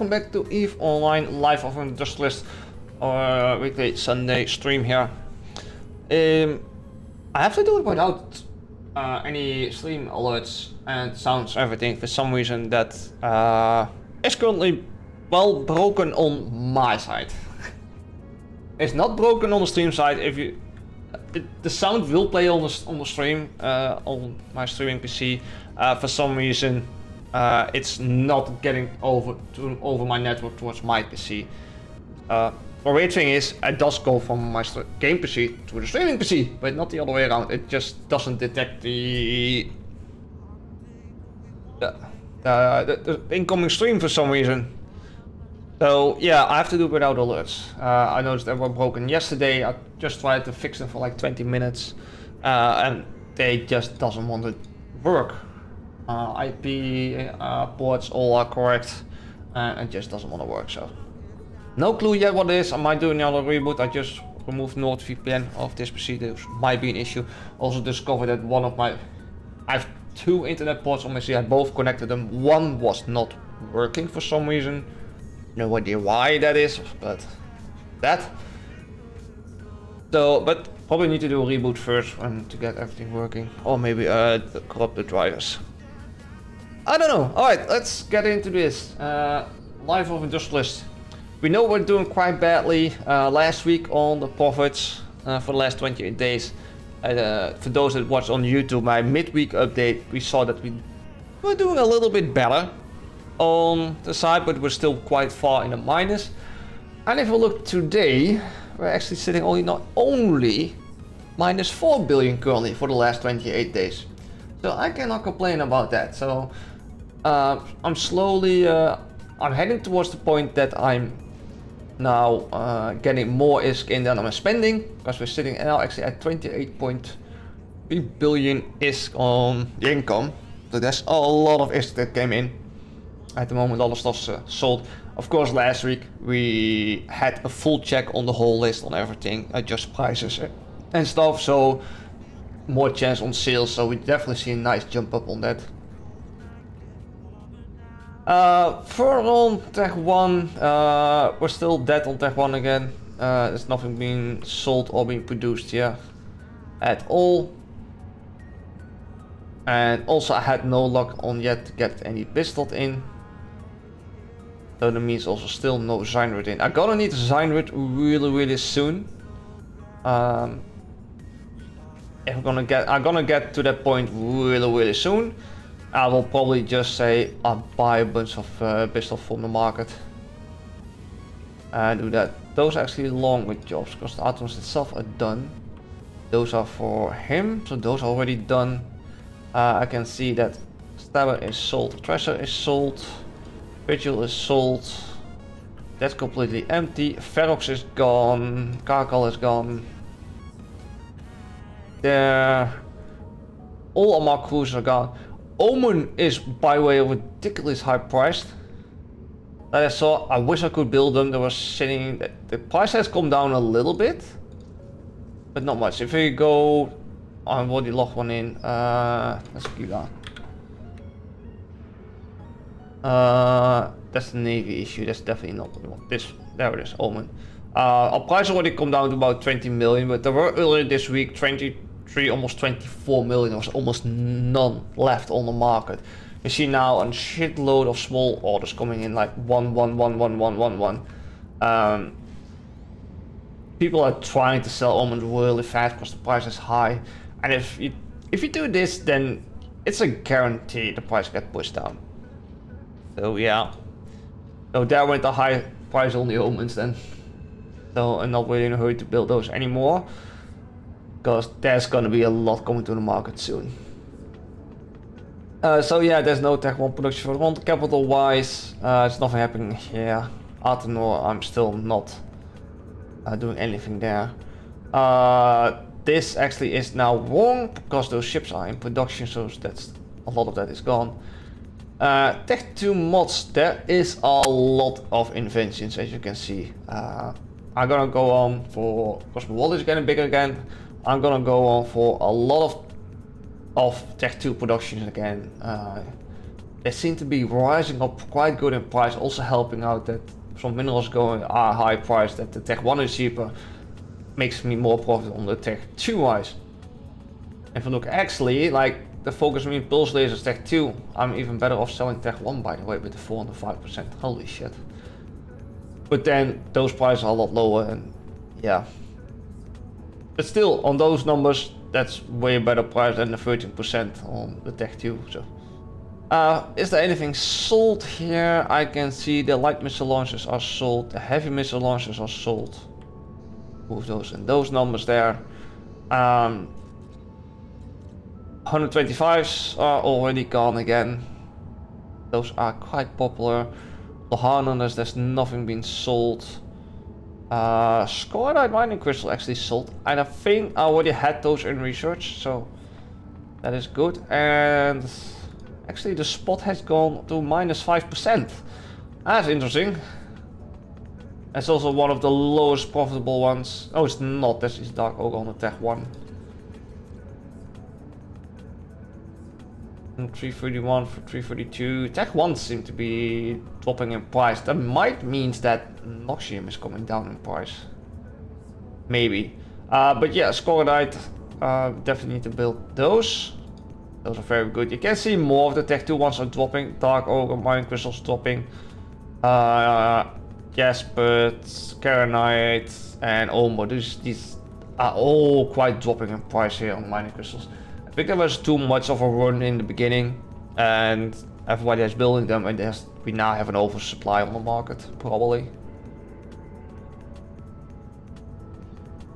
welcome back to EVE Online Live of Industrialist, our weekly Sunday stream here. Um, I have to do it without uh, any stream alerts and sounds, everything, for some reason that uh, is currently, well, broken on my side. it's not broken on the stream side if you... It, the sound will play on the, on the stream, uh, on my streaming PC. Uh, for some reason, uh, it's not getting over to over my network towards my PC. Uh, the weird thing is, it does go from my game PC to the streaming PC, but not the other way around. It just doesn't detect the the, the, the, incoming stream for some reason. So yeah, I have to do it without alerts. Uh, I noticed they were broken yesterday. I just tried to fix them for like 20 minutes, uh, and they just doesn't want to work. Uh, IP uh, ports all are correct, and it just doesn't want to work. So no clue yet what it is. I might do another reboot. I just removed NordVPN of this PC. There might be an issue. Also discovered that one of my I have two internet ports on my PC. I both connected them. One was not working for some reason. No idea why that is, but that. So, but probably need to do a reboot first and to get everything working, or maybe uh, corrupt the drivers. I don't know. All right, let's get into this. Uh, Life of Industrialist. We know we're doing quite badly uh, last week on the profits uh, for the last 28 days. Uh, for those that watched on YouTube, my midweek update, we saw that we were doing a little bit better on the side, but we're still quite far in the minus. And if we look today, we're actually sitting only not only minus 4 billion currently for the last 28 days. So I cannot complain about that. So uh, I'm slowly, uh, I'm heading towards the point that I'm now uh, getting more ISK in than I'm spending because we're sitting now actually at 28.3 billion ISK on the income. So there's a lot of ISK that came in. At the moment, all the stuff's uh, sold. Of course, last week we had a full check on the whole list on everything, adjust prices uh, and stuff. So more chance on sales. So we definitely see a nice jump up on that. Uh, on Tech 1, uh, we're still dead on Tech 1 again. Uh, there's nothing being sold or being produced here at all. And also I had no luck on yet to get any pistol in. So that means also still no Zynerid in. I'm gonna need Zynerid really really soon. Um, if I'm gonna get I'm gonna get to that point really really soon. I will probably just say I'll buy a bunch of uh, pistols from the market. And do that. Those are actually longer jobs because the items itself are done. Those are for him, so those are already done. Uh, I can see that Stabber is sold, Treasure is sold, Vigil is sold. That's completely empty. Ferox is gone, Caracal is gone. There, all of my crews are gone. Omen is by way of ridiculous high priced. That I saw, I wish I could build them. They were sitting, the price has come down a little bit, but not much. If we go on what die log one in, uh, let's keep that. Uh, that's the navy issue. That's definitely not what we want. This, there it is, Omen. Uh, our price already come down to about 20 million, but there were earlier this week 23, almost 24 million. There was almost none left on the market. You see now a shitload of small orders coming in, like one, one, one, one, one, one, one. Um, people are trying to sell Omen really fast because the price is high, and if you if you do this, then it's a guarantee the price gets pushed down. So yeah. So there went the high price on the omens then. So I'm not really in a hurry to build those anymore. Because there's gonna be a lot coming to the market soon. Uh, so yeah, there's no Tech 1 production for the month. Capital wise, uh, it's nothing happening here. Athanor, I'm still not uh, doing anything there. Uh, this actually is now wrong because those ships are in production, so that's a lot of that is gone. Uh, Tech 2 mods, there is a lot of inventions as you can see. Uh, I'm gonna go on for, my wallet is getting bigger again, I'm gonna go on for a lot of of Tech 2 productions again. Uh, they seem to be rising up quite good in price, also helping out that some minerals going are high priced, that the Tech 1 is cheaper, makes me more profit on the Tech 2 wise. If I look actually, like the focus me pulse lasers Tech 2, I'm even better off selling Tech 1 by the way with the 405%, holy shit. But then those prices are a lot lower and yeah. But still, on those numbers, that's way better price than the 13% on the Tech 2. So, uh, is there anything sold here? I can see the light missile launchers are sold, the heavy missile launchers are sold. Move those and those numbers there. Um, 125s are already gone again. Those are quite popular. The Harnoners, there's nothing being sold. Uh, mining crystal actually sold, and I think I already had those in research, so that is good. And actually, the spot has gone to minus minus five percent. That's interesting. That's also one of the lowest profitable ones. Oh, it's not. This is Dark Ochre on the Tech one. 331 for 332. Tech 1 seem to be dropping in price. That might means that Noxium is coming down in price. Maybe. Uh, but yeah, Scorodite, uh, definitely need to build those. Those are very good. You can see more of the Tech 2 ones are dropping. Dark Ochre, Mining Crystals dropping. Uh, Jasper, Karenite, and Olmo. These, these are all quite dropping in price here on Mining Crystals. I think there was too much of a run in the beginning and everybody is building them and there's, we now have an oversupply on the market, probably.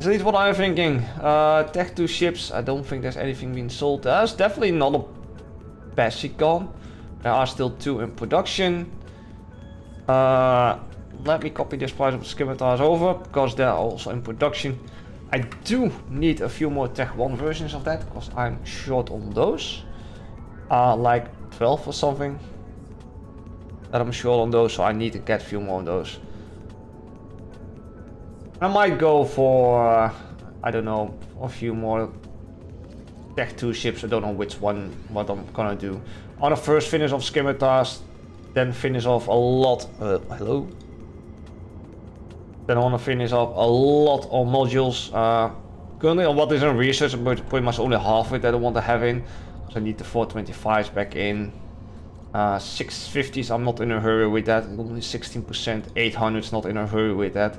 Is that what I'm thinking? Uh, Tech 2 ships, I don't think there's anything being sold. There's definitely not a Pesicon. There are still two in production. Uh, let me copy this price of scimitars over because they're also in production. I do need a few more Tech 1 versions of that, because I'm short on those. uh, like 12 or something. That I'm short on those, so I need to get a few more of those. I might go for, uh, I don't know, a few more Tech 2 ships. I don't know which one, what I'm gonna do. On the first finish of Scimitar, then finish off a lot. Uh, hello? Then I want to finish off a lot of modules. Uh, currently on what is in research, but pretty much only half of it that I want to have in. So I need the 425s back in. Uh, 650s, I'm not in a hurry with that. Only 16%. 800s, not in a hurry with that.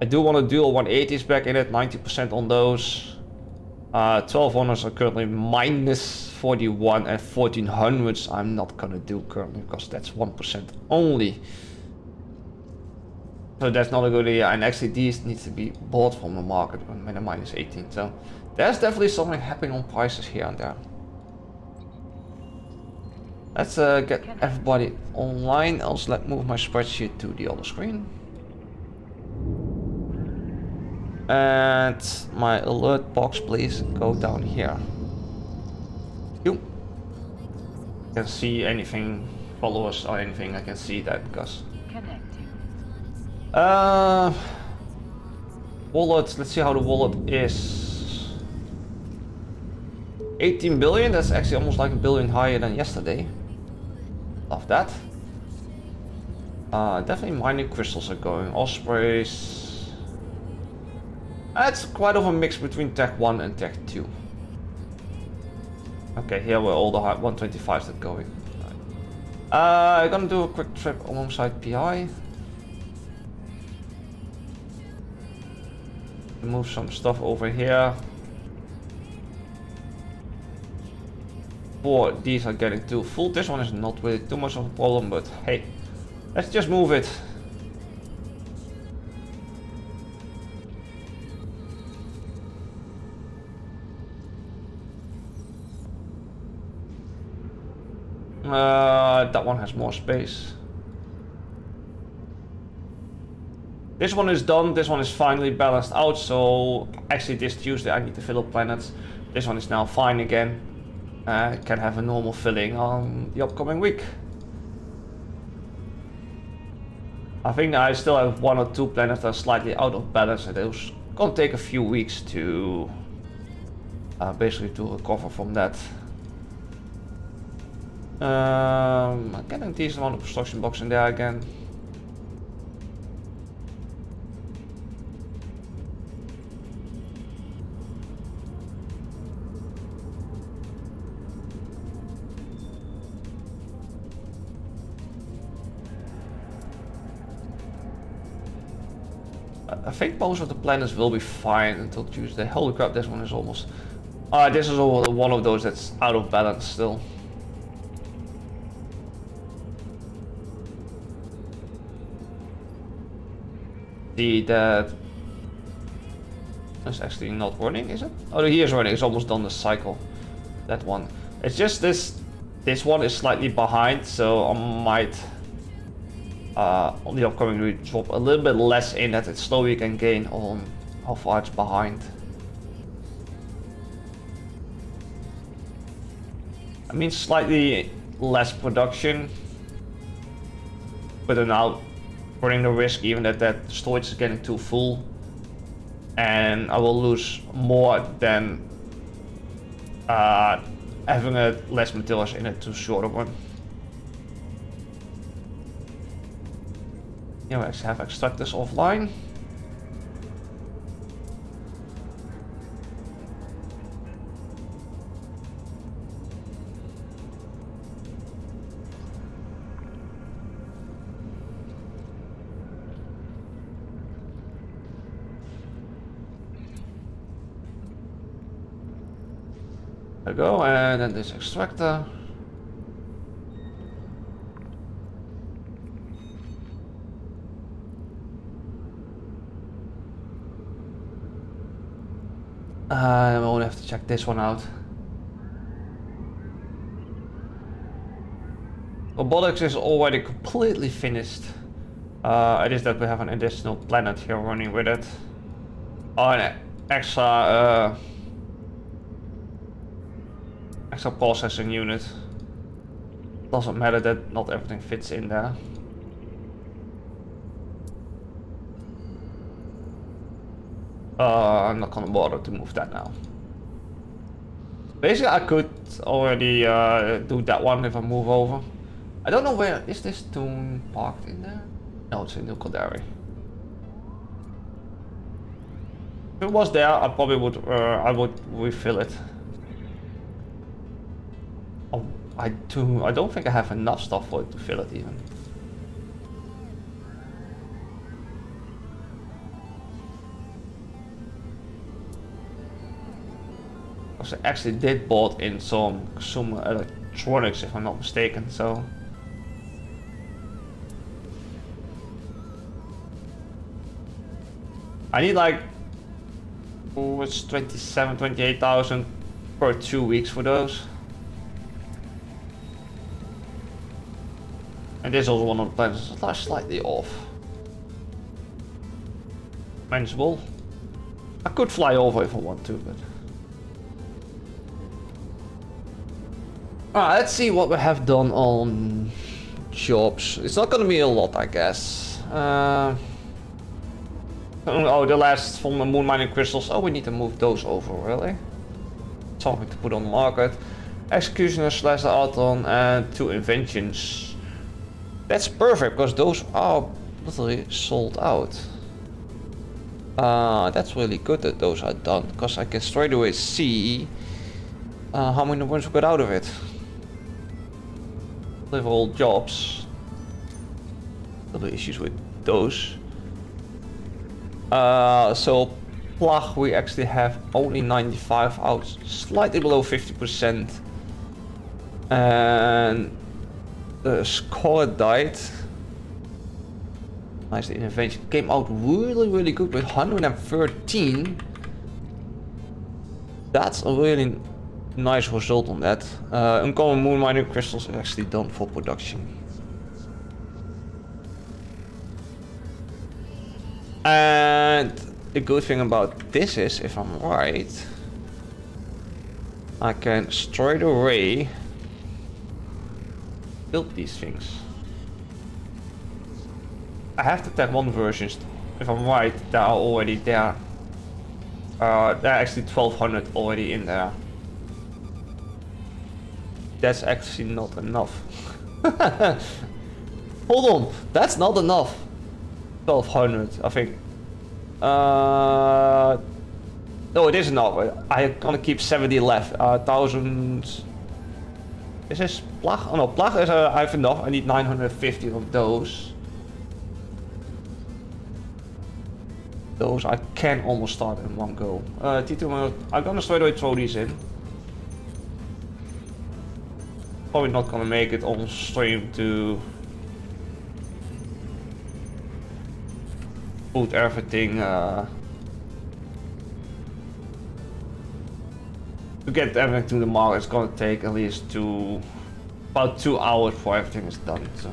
I do want to do 180s back in it, 90% on those. Uh, 1200s are currently minus 41 and 1400s I'm not gonna do currently because that's 1% only. So that's not a good idea and actually these needs to be bought from the market when a minus 18. So there's definitely something happening on prices here and there. Let's uh, get everybody online. Also, let move my spreadsheet to the other screen. And my alert box, please go down here. You can see anything, followers or anything. I can see that because. Uh, wallet. Let's see how the wallet is. 18 billion. That's actually almost like a billion higher than yesterday. Love that. Uh, definitely mining crystals are going. Ospreys. That's quite of a mix between Tech 1 and Tech 2. Okay, here where all the 125s are going. Uh, I'm gonna do a quick trip alongside PI. Move some stuff over here. Four, these are getting too full. This one is not really too much of a problem, but hey, let's just move it. Uh, that one has more space. This one is done, this one is finally balanced out, so actually this Tuesday I need to fill up planets. This one is now fine again. Uh, can have a normal filling on the upcoming week. I think I still have one or two planets that are slightly out of balance and it's gonna take a few weeks to uh, basically to recover from that. Um, I'm getting a decent amount of construction box in there again. Think most of the planets will be fine until Tuesday. Holy crap, this one is almost... Uh, this is one of those that's out of balance still. See that... It's actually not running, is it? Oh, he is running. It's almost done the cycle. That one. It's just this... This one is slightly behind, so I might uh, on the upcoming week drop a little bit less in that it's slow slowly can gain on how far it's behind. I mean slightly less production, but then now running the risk even that that storage is getting too full and I will lose more than uh, having a less materials in it too short of one. Know, I have extract this offline. Go, and then this extractor. I will have to check this one out. Robotics is already completely finished. Uh, it is that we have an additional planet here running with it. Oh, an extra uh, extra processing unit. Doesn't matter that not everything fits in there. Uh, I'm not gonna bother to move that now. Basically, I could already uh, do that one if I move over. I don't know where is this tomb parked in there. No, it's in New Caldari. If it was there, I probably would. Uh, I would refill it. Oh, I do. I don't think I have enough stuff for it to fill it even. Because I actually did bought in some some electronics, if I'm not mistaken. So. I need like oh, it's 27, 28,000 per two weeks for those. And this is also one of the plans that's slightly off. Manageable. I could fly over if I want to, but... Alright, let's see what we have done on jobs. It's not gonna be a lot, I guess. Uh, oh, the last from the moon mining crystals. Oh, we need to move those over, really? Something to put on the market. Executioner slash Aton and two inventions. That's perfect, because those are literally sold out. Uh, that's really good that those are done, because I can straight away see uh, how many ones we got out of it level jobs. Little issues with those. Uh, so plug we actually have only 95 out, slightly below 50%. And the Scordite. Nice innovation. Came out really, really good with 113. That's a really nice result on that. Uh, uncommon moon mining crystals actually done for production. And the good thing about this is, if I'm right, I can straight away build these things. I have the Tech 1 versions, if I'm right, they are already there. Uh, there are actually 1200 already in there that's actually not enough. Hold on, that's not enough. 1200, I think. Uh, no, it is enough. I'm gonna keep 70 left. Uh, 1000. Is this plug? Oh no, plug is uh, I have enough. I need 950 of those. Those I can almost start in one go. Uh, T2, I'm gonna straight away throw these in. Probably not gonna make it on stream to put everything uh, to get everything to the market it's gonna take at least two about two hours before everything is done so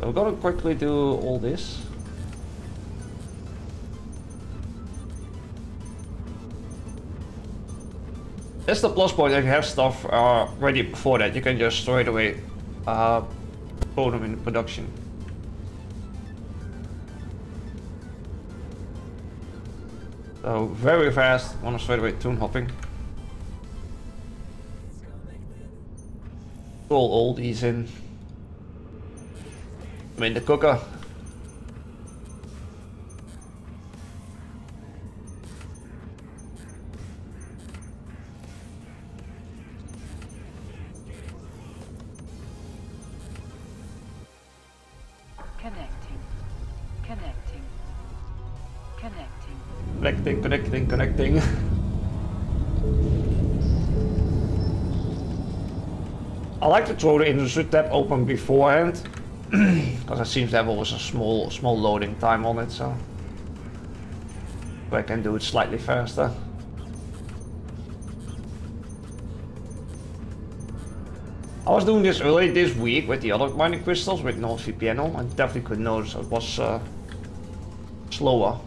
we're gonna quickly do all this That's the plus point if you have stuff uh, ready before that, you can just straight away uh, put them in production. So very fast, on a straight away tune hopping. Pull all these in. I'm in the cooker. Like to throw the industry tab open beforehand. Because it seems to have always a small small loading time on it, so I can do it slightly faster. I was doing this early this week with the other mining crystals with NordVPN on. I definitely could notice it was uh, slower.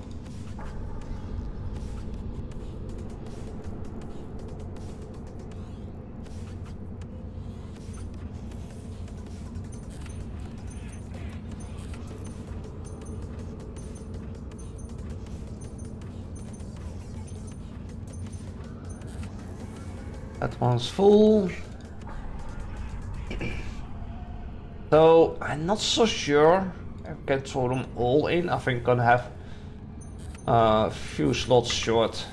Full. So I'm not so sure I can throw them all in. I think I'm gonna have a few slots short.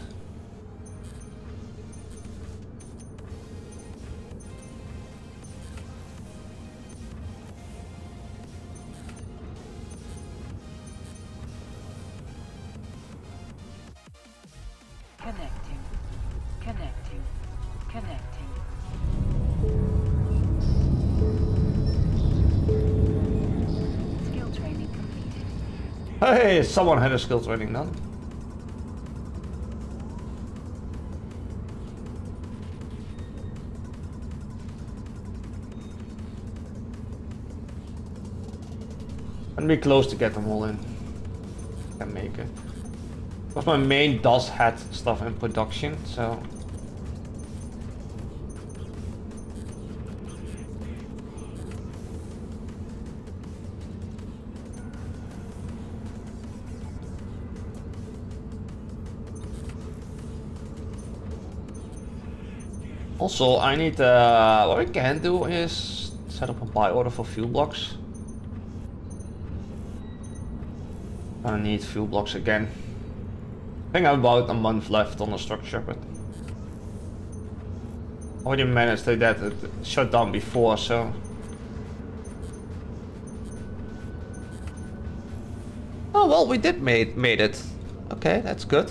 Someone had a skill training done. And be close to get them all in. Can make it. Because my main does had stuff in production, so Also, I need, uh, what I can do is set up a buy order for fuel blocks. I need fuel blocks again. I think I have about a month left on the structure, but I already managed to get it shut down before, so. Oh well, we did made made it. Okay, that's good.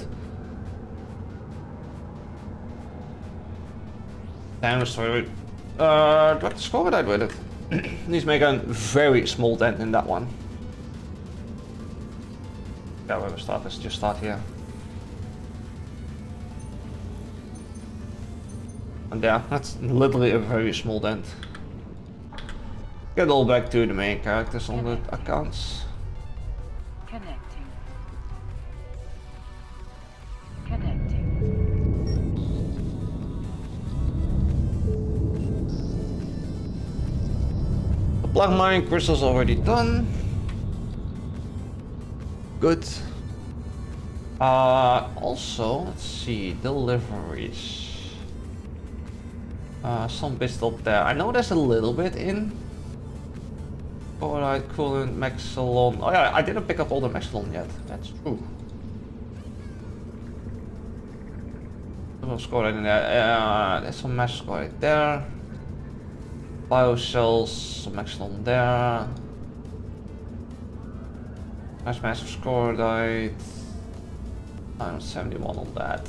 Damn, sorry. Uh, do I score what I with it? Needs to make a very small dent in that one. Yeah, where we start, let's just start here. And yeah, that's literally a very small dent. Get all back to the main characters on the accounts. Connecting. Black mining crystal's already done. Good. Uh, also, let's see, deliveries. Uh, some bits still there. I know there's a little bit in. Alright, coolant, Maxilon. Oh yeah, I didn't pick up all the Maxilon yet. That's true. There's score in there. Uh, there's some mesh right there. Biocells, some Maxilon there. Nice massive Scordite. I'm 71 on that.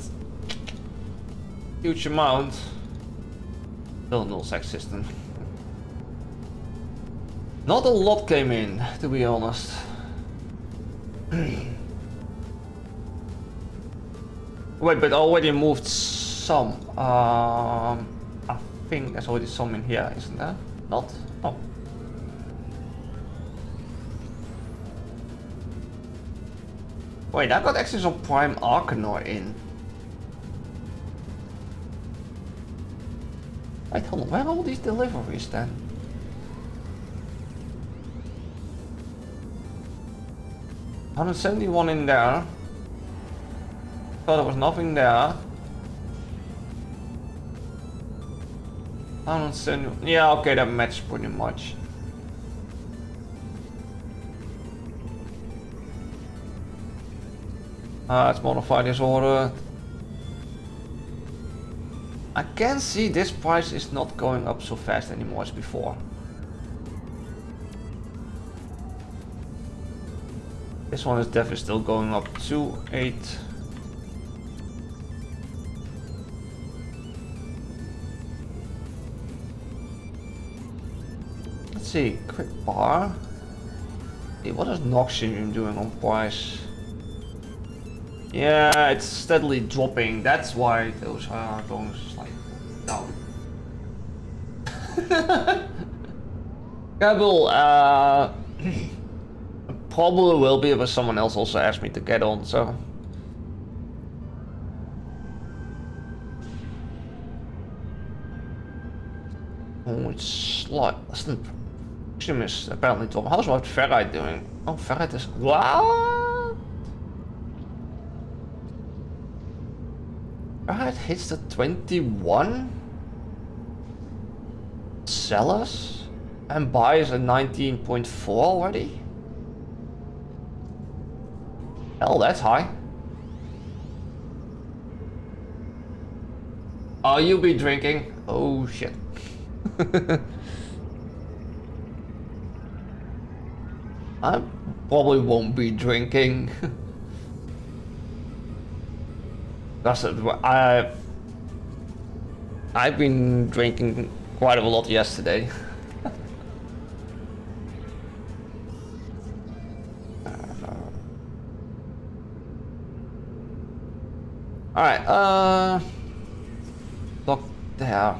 Huge amount. Still null sex system. Not a lot came in, to be honest. Wait, but already moved some. Um, think there's already some in here, isn't there? Not? Oh. Wait, I got access on Prime Arcanor in. Wait, hold on, where are all these deliveries then? Hundred seventy-one in there. Thought there was nothing there. Hundred seventy. Yeah, okay, that matched pretty much. Uh, it's modified disorder. I can see this price is not going up so fast anymore as before. This one is definitely still going up to 8. See, quick bar. Hey, what is Noxium doing on price? Yeah, it's steadily dropping. That's why those are going like down. Kabul, uh, probably will be, but someone else also asked me to get on, so. Oh, it's like, listen, is apparently dropping. How's what Ferrite doing? Oh, Ferrite is, what? Ferrite hits the 21? sellers and buys a 19.4 already? Hell, that's high. Oh, you'll be drinking? Oh shit. I probably won't be drinking. That's it. I I've been drinking quite a lot yesterday. Alright, uh look there.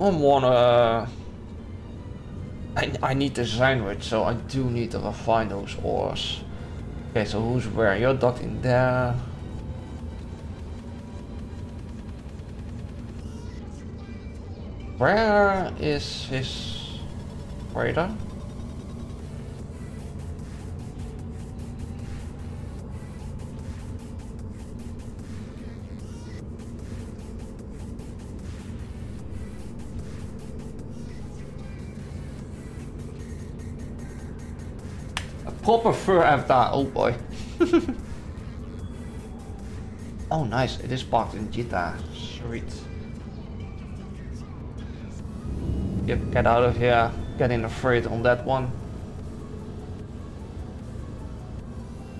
I'm wanna I, I need the sandwich, so I do need to refine those ores. Okay, so who's where? You're docked in there. Where is his freighter? Proper fur avatar, oh boy. oh nice, it is parked in Jita. Sweet. Yep, get out of here. Getting afraid on that one.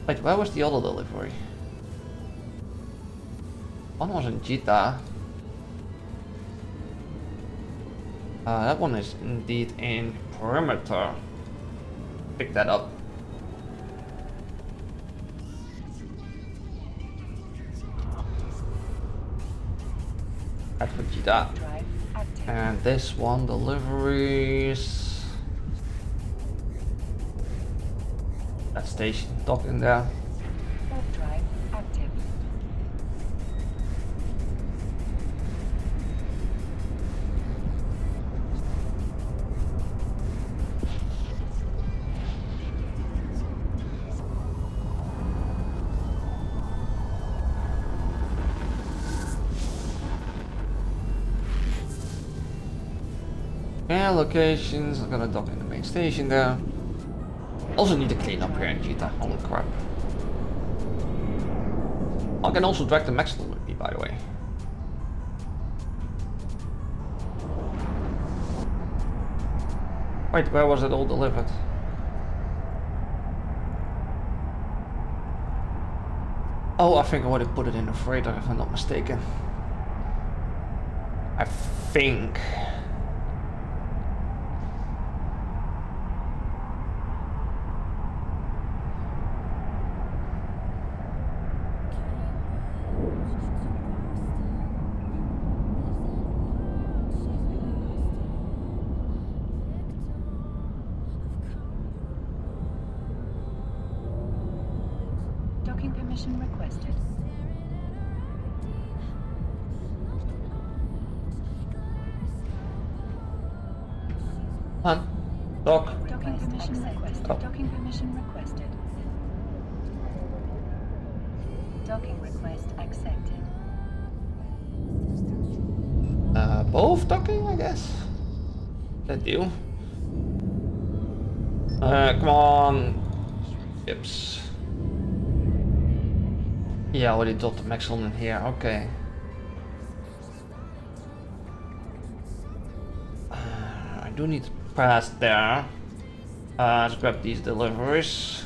Wait, where was the other delivery? One was in Jita. Uh, that one is indeed in Perimeter. Pick that up. Active. And this one deliveries. That station dock in there. Locations. I'm gonna dock in the main station there. Also need to clean up here in Jita. Holy crap. I can also drag the Maximum with me, by the way. Wait, where was it all delivered? Oh, I think I would have put it in the freighter if I'm not mistaken. I think. That deal. Uh, come on. Ships. Yeah, already dropped the Mexallon in here. Okay. Uh, I do need to pass there. Uh, let's grab these deliveries.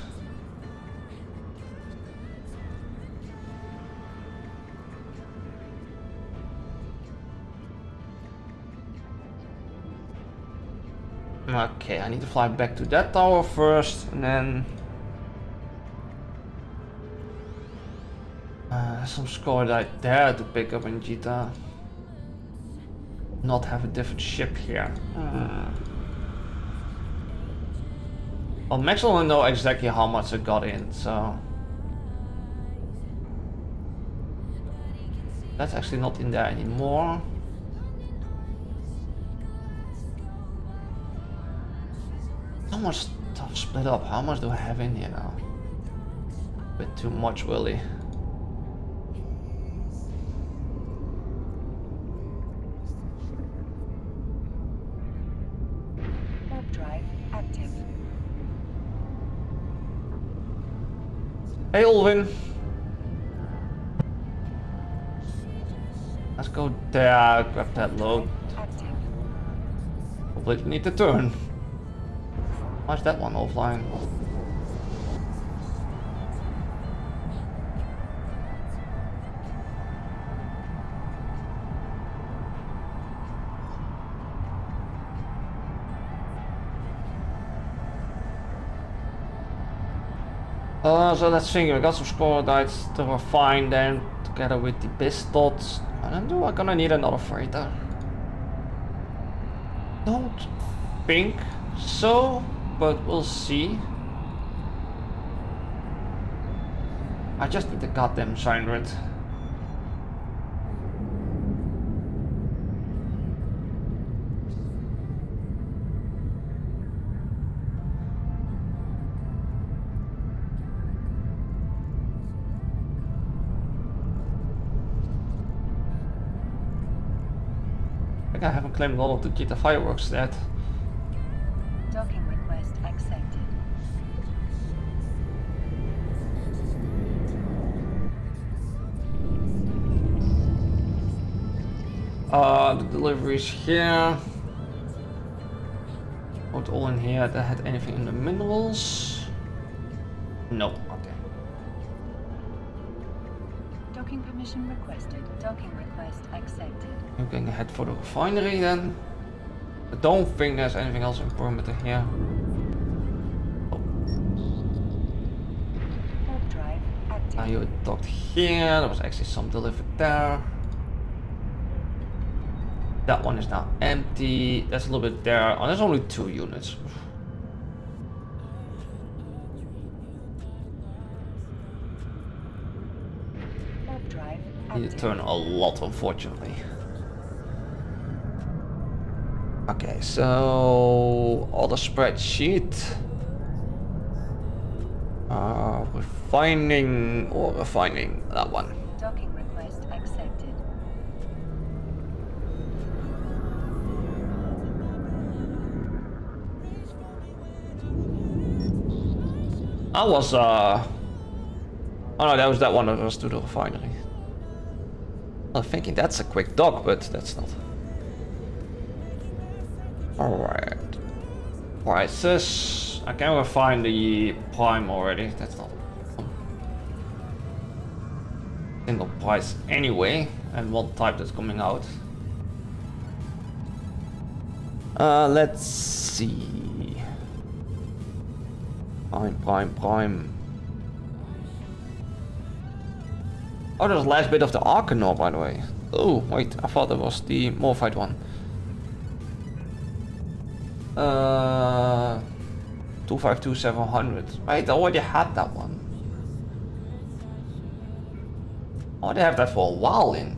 Okay, I need to fly back to that tower first, and then... Uh, some score that I dare to pick up in Jita. Not have a different ship here. Uh. Well, Max will know exactly how much I got in, so... That's actually not in there anymore. How much stuff split up. How much do I have in here now? A bit too much, really. Hey, Olvin. Let's go there, grab that load. Completely need to turn. Why's that one offline? Uh, so let's think, we got some Scordite to refine them together with the pistols. And then do I gonna need another freighter? Don't think so, but we'll see. I just need the goddamn. I think I haven't claimed all of the Jita fireworks yet. The deliveries here. Put all in here that had anything in the minerals. No, okay. Docking permission requested. Docking request accepted. I'm going to head for the refinery then. I don't think there's anything else in perimeter here. Drive active. Now you docked here, there was actually some delivered there. That one is now empty. That's a little bit there. Oh, there's only two units. Warp drive Need to turn a lot, unfortunately. Okay, so all the spreadsheet. Uh, refining or refining that one. I was uh. Oh no, that was that one that was to the refinery. I'm thinking that's a quick dock, but that's not. Alright. Alright, Prices. I can refine the prime already. That's not single price anyway, and what type that's coming out. Uh, let's see. Prime, prime, prime. Oh, there's the last bit of the Arkonor, by the way. Oh, wait, I thought it was the Morphite one. Uh, 252700. Wait, I already had that one. Oh, they have that for a while in.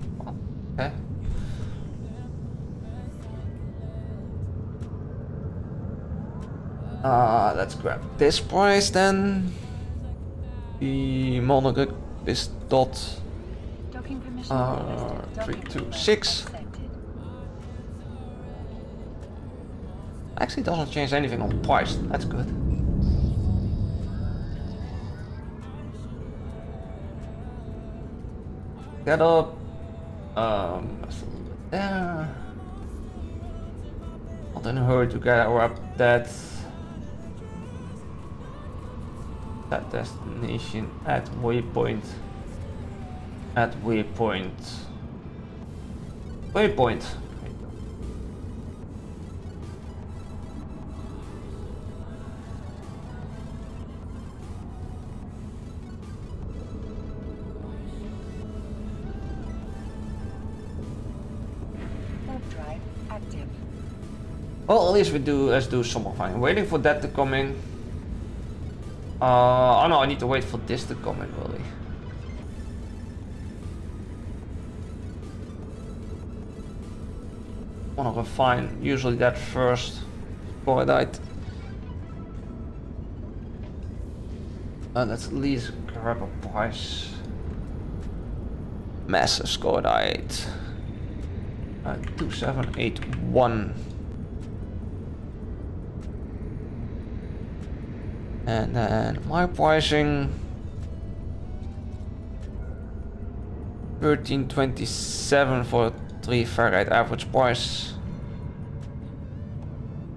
Uh, let's grab this price then. The Monogric is dot. Docking permission Uh, requested. Docking three, two, request six. accepted. Actually doesn't change anything on price. That's good. Get up. Um, there. Not in a hurry to get up that that destination at waypoint. At waypoint. Waypoint. Warp drive active. Well, at least we do. Let's do some more finding. Waiting for that to come in. Uh, oh no, I need to wait for this to come in, really. I Wanna refine usually that first. Scordite. Uh, let's at least grab a price. Massive Scordite. Uh, 2781. And then my pricing 1327 for 3 ferrite average price.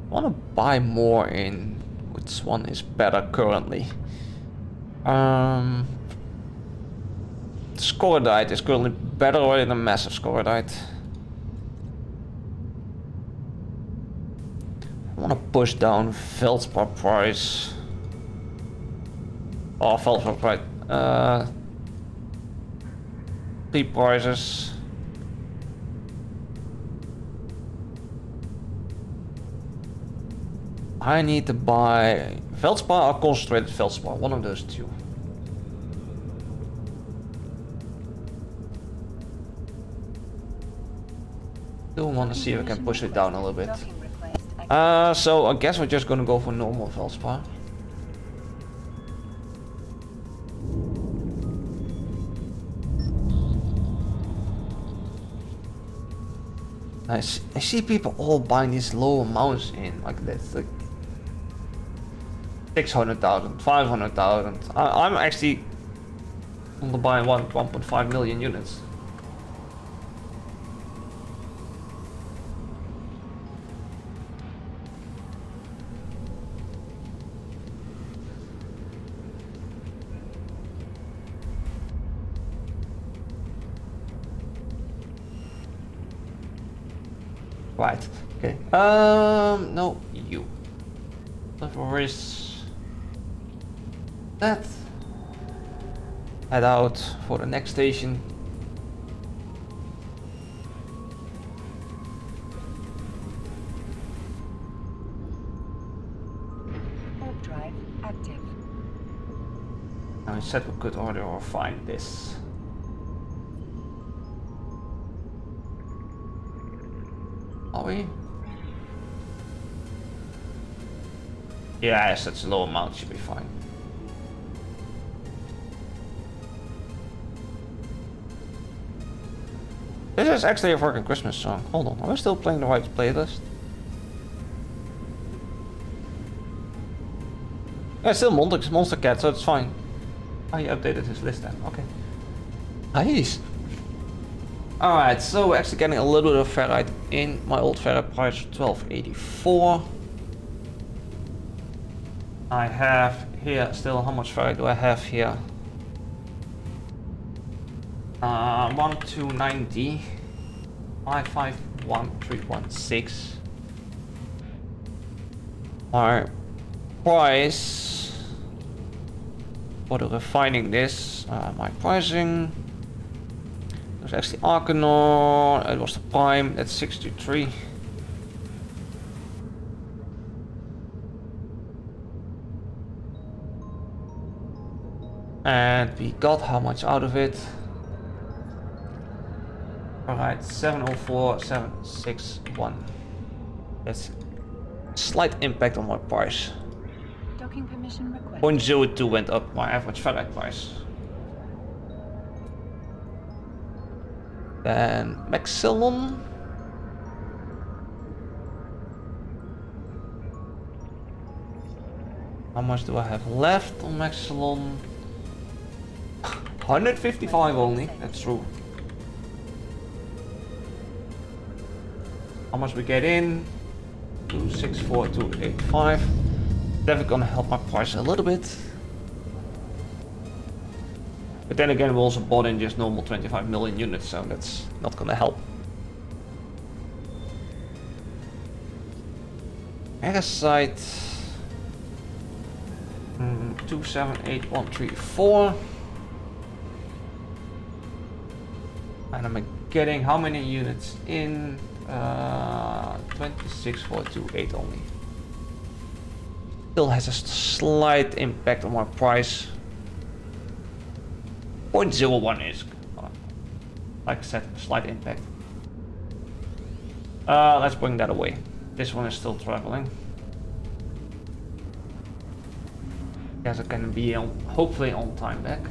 To buy more in which one is better currently. Um, Scordite is currently better already than massive Scordite. I want to push down Feldspar price. Oh, Feldspar price. Uh, three prices. I need to buy Feldspar or concentrated Feldspar, one of those two. Still want to see if I can push it down a little bit. Docking request accepted. Uh, so I guess we're just gonna go for normal Feldspar. I see, I see people all buying these low amounts in like this, like 600,000, 500,000. I- I'm actually only buying one 1.5 million units. Right. Okay. Um. No. You. Where is that? Head out for the next station. Warp drive active. Now we said we could order or find this. We? Yeah, such a low amount should be fine. This is actually a fucking Christmas song. Hold on, am I still playing the right playlist? Yeah, still Monster, Monster Cat, so it's fine. Oh, he updated his list then. Okay. Nice. Alright, so we're actually getting a little bit of ferrite in my old ferrite price 1284. I have here still how much ferrite do I have here? Uh, 1290 551316 My price. For the refining this, uh, my pricing was actually Arkonor, it was the Prime, that's 63. And we got how much out of it? Alright, 704761. That's slight impact on my price. Docking permission requested. 0.02 went up my average ferrite price. Then Mexallon. How much do I have left on Mexallon? 155 only, that's true. How much we get in? 264285. Definitely gonna help my price a little bit. But then again, we also bought in just normal 25 million units, so that's not gonna help. Parasite. Mm, 278134. And I'm getting how many units in? Uh, 26428 only. Still has a slight impact on my price. 0.01 is, like I said, slight impact. Uh, let's bring that away. This one is still traveling. Yes, I can be on, hopefully on time back.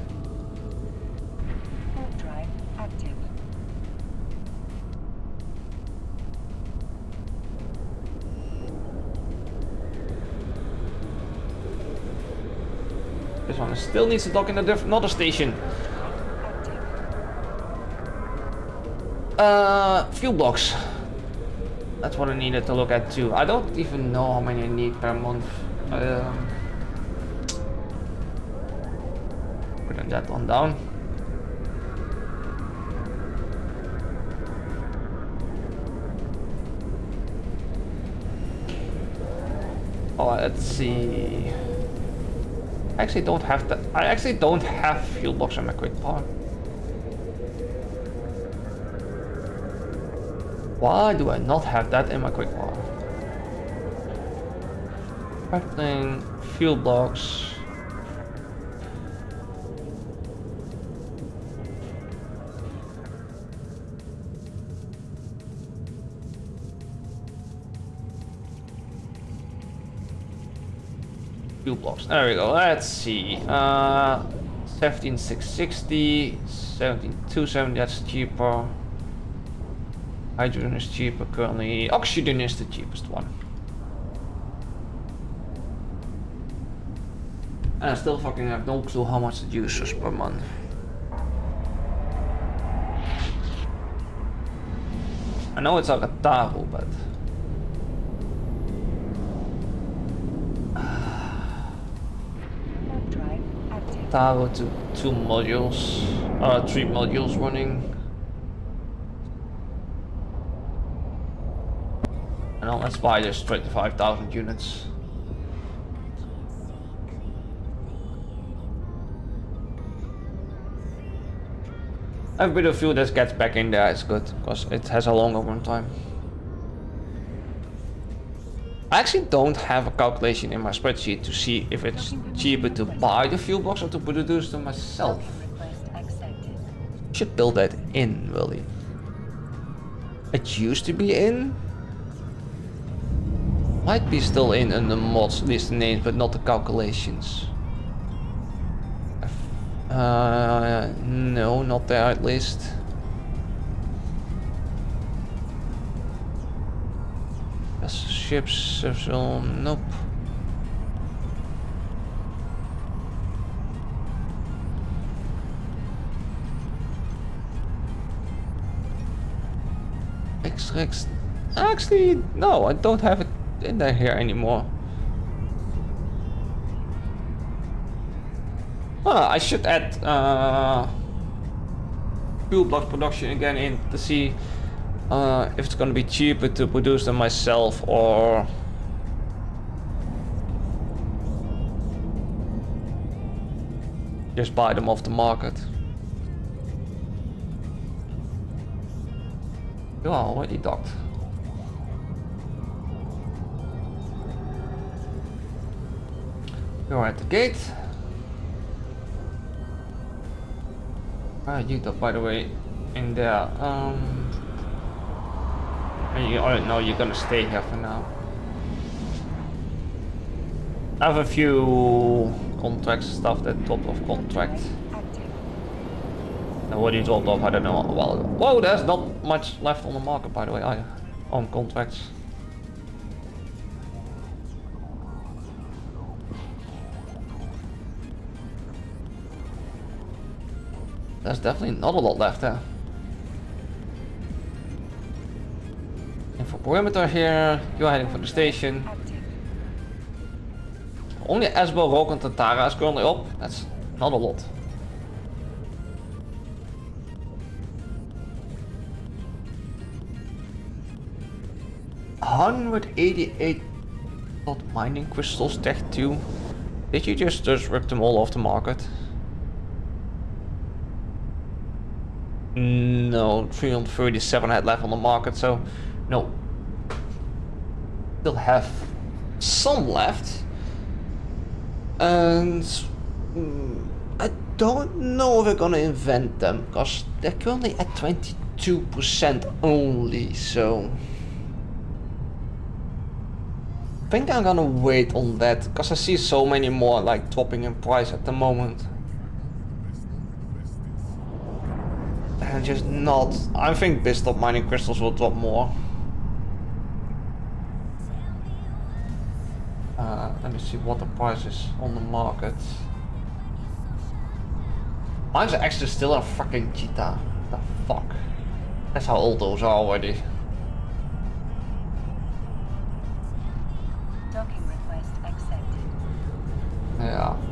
Drive active. This one still needs to dock in another station. Uh, fuel blocks. That's what I needed to look at too. I don't even know how many I need per month. Um, putting that one down. Oh, let's see. I actually don't have that. I actually don't have fuel blocks on my quick power. Why do I not have that in my quick power? Crafting fuel blocks. Fuel blocks. There we go. Let's see. Uh, 17660, 17270. That's cheaper. Hydrogen is cheaper currently. Oxygen is the cheapest one. And I still fucking have no clue how much it uses per month. I know it's like a Taro, but. Taro to two modules, uh, three modules running. This 25,000 units. Every bit of fuel that gets back in there is good, because it has a longer runtime. I actually don't have a calculation in my spreadsheet to see if it's cheaper to buy the fuel box or to produce them myself. Should build that in, really. It used to be in. Might be still in in the mods, the names, but not the calculations. Uh, no, not there at least. Vessel ships, vessel, nope. Extracts. Actually, no, I don't have it in there here anymore. Ah, I should add uh, fuel block production again in to see uh, if it's gonna be cheaper to produce them myself or just buy them off the market. You are already docked. You're at the gate. Ah, you dock, by the way, in there. Um, and you, oh no, you're gonna stay here for now. I have a few contract stuff that dropped off contract. And what you dropped off, I don't know. Well, whoa, there's not much left on the market, by the way, either. On contracts. There's definitely not a lot left there. And for perimeter here, you're heading for the station. Only Esbel, Rook and Tatara is currently up. That's not a lot. Hundred eighty-eight dot mining crystals tech two. Did you just just rip them all off the market? No, 337 had left on the market, so no. Still have some left. And mm, I don't know if we're gonna invent them because they're currently at 22% only, so I think I'm gonna wait on that because I see so many more like dropping in price at the moment. And just not. I think Bistot mining crystals will drop more. Uh, let me see what the price is on the market. Mine's actually still a fucking cheetah. The fuck? That's how old those are already. Docking request accepted. Yeah.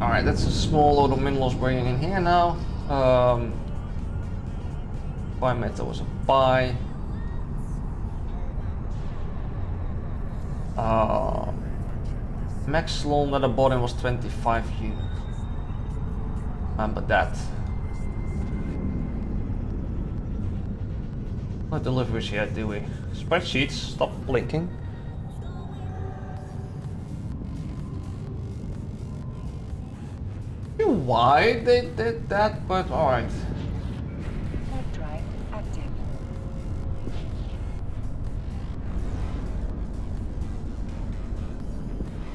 Alright, that's a small load of minerals bringing in here now. Um, buy metal was a buy. Uh, max loan that I bought in was 25 units. Remember that. What deliveries here do we? Spreadsheets, stop blinking. Why they did that, but alright.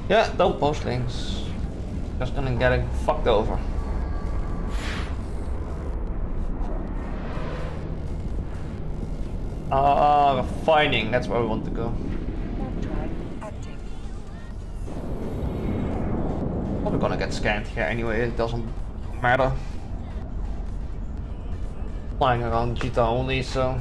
Yeah, don't post links. Just gonna get it fucked over. Ah, refining, that's where we want to go. Scanned here anyway, it doesn't matter. Flying around Jita only, so.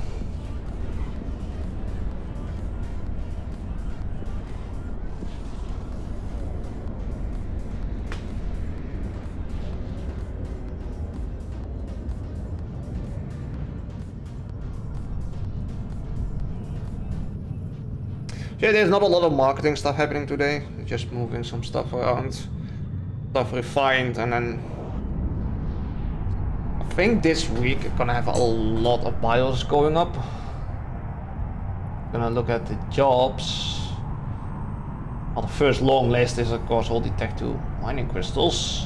Yeah, there's not a lot of marketing stuff happening today. Just moving some stuff around. Stuff refined and then... I think this week I'm gonna have a lot of bios going up. Gonna look at the jobs. Well, the first long list is of course all the Tech 2 mining crystals.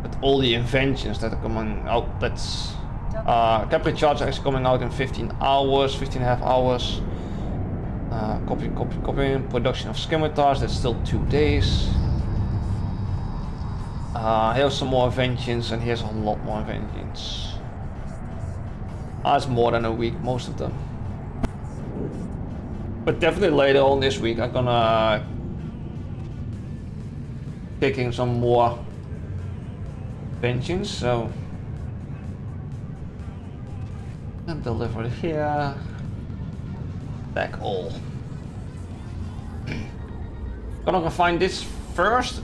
But all the inventions that are coming out, that's... Uh, Capri Charge is coming out in 15 hours, 15 and a half hours. Uh, copy, copy, copy. Production of scimitars, that's still two days. Uh, here's some more inventions, and here's a lot more inventions. That's more than a week, most of them. But definitely later on this week, I'm gonna picking some more inventions. So and deliver it here. Back all. Gonna go find this first.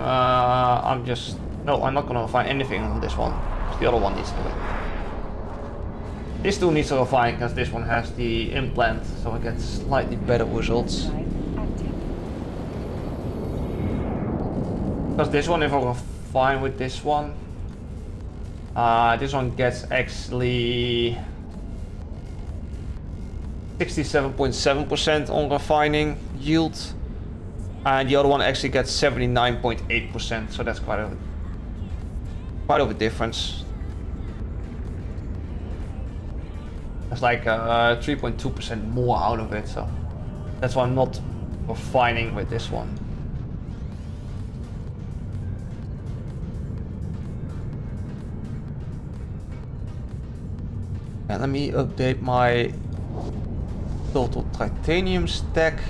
Uh, I'm just no. I'm not gonna find anything on this one. The other one needs to go. This two needs to go fine because this one has the implant, so it gets slightly better results. Because this one, if I go fine with this one, uh, this one gets actually 67.7% on refining yield, and the other one actually gets 79.8%. So that's quite a quite of a difference. It's like uh, 3.2% more out of it. So that's why I'm not refining with this one. Let me update my total tritanium stack.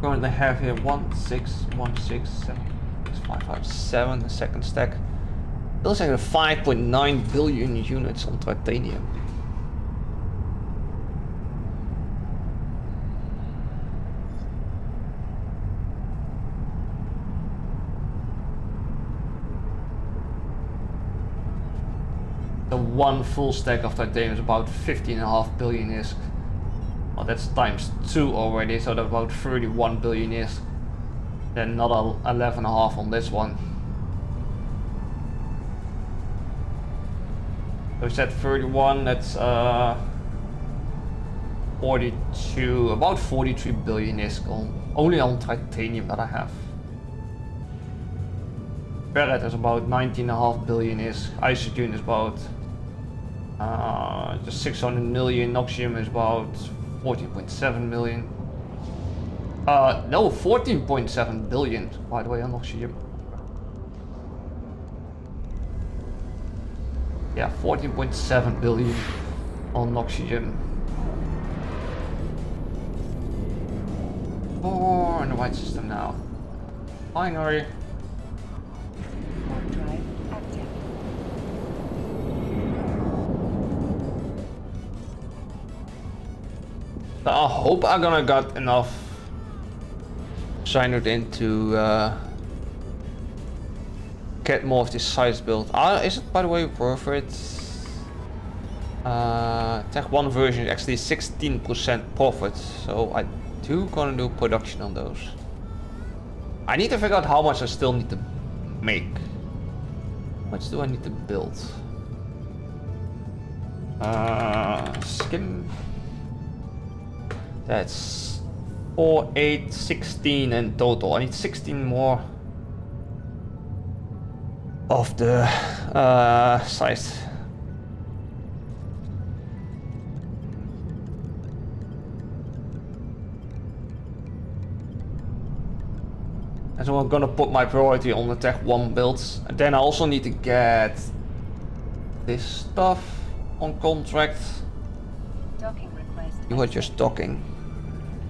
Currently have here one six one six seven six five five seven. The second stack. It looks like a 5.9 billion units on tritanium. The one full stack of tritanium is about 15.5 billion ISK. That's times two already, so that's about 31 billion ISK. Then another 11.5 on this one. So we said 31, that's uh, 42, about 43 billion ISK on, only on tritanium that I have. Pyerite is about 19.5 billion ISK, Isogen is about uh, just 600 million, Nocxium is about 14.7 million. Uh, no, 14.7 billion, by the way, on Nocxium. Yeah, 14.7 billion on oxygen. Four in the white system now. Binary. So I hope I'm gonna got enough Cyanide in to uh, get more of this size built. Uh, is it by the way worth it? Uh, Tech 1 version is actually 16% profit, so I do gonna do production on those. I need to figure out how much I still need to make. How much do I need to build? Uh, skim. That's 4, 8, 16 in total. I need 16 more of the uh, size. And so I'm gonna put my priority on the Tech 1 builds. And then I also need to get this stuff on contract. Docking request. You were just docking.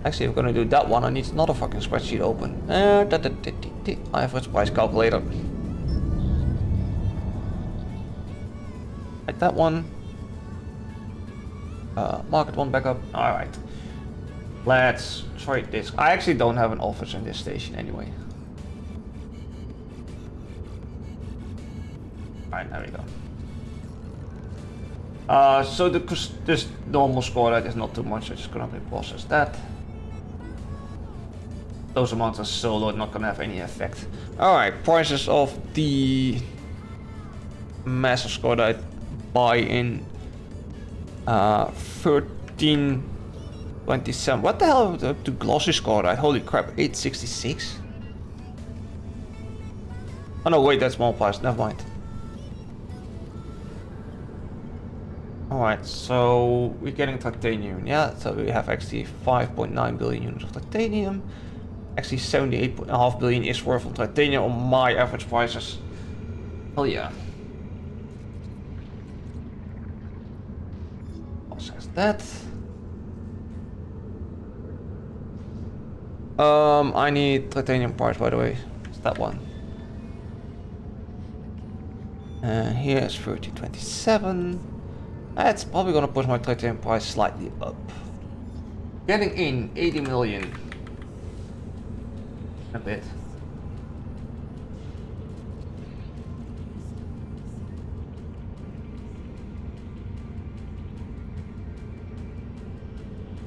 Actually, if I'm gonna do that one, I need another fucking spreadsheet open. Uh, da, da, da, da, da. Price calculator. Like that one. Uh, market one backup. Alright. Let's trade this. I actually don't have an office in this station anyway. Alright, there we go. Uh, so the this normal score that is not too much. I'm just gonna process that. Those amounts are so low, not gonna have any effect. All right, prices of the massive Scordite I buy in uh, 13 27. What the hell the, the glossy Scordite? Holy crap, 866. Oh no, wait, that's small price. Never mind. Alright, so we're getting tritanium. Yeah, so we have actually 5.9 billion units of tritanium. Actually 78.5 billion is worth of tritanium on my average prices. Hell yeah. Process that. Um, I need titanium parts by the way. It's that one. And here's 3027. That's probably gonna push my tritanium price slightly up. Getting in 80 million. A bit.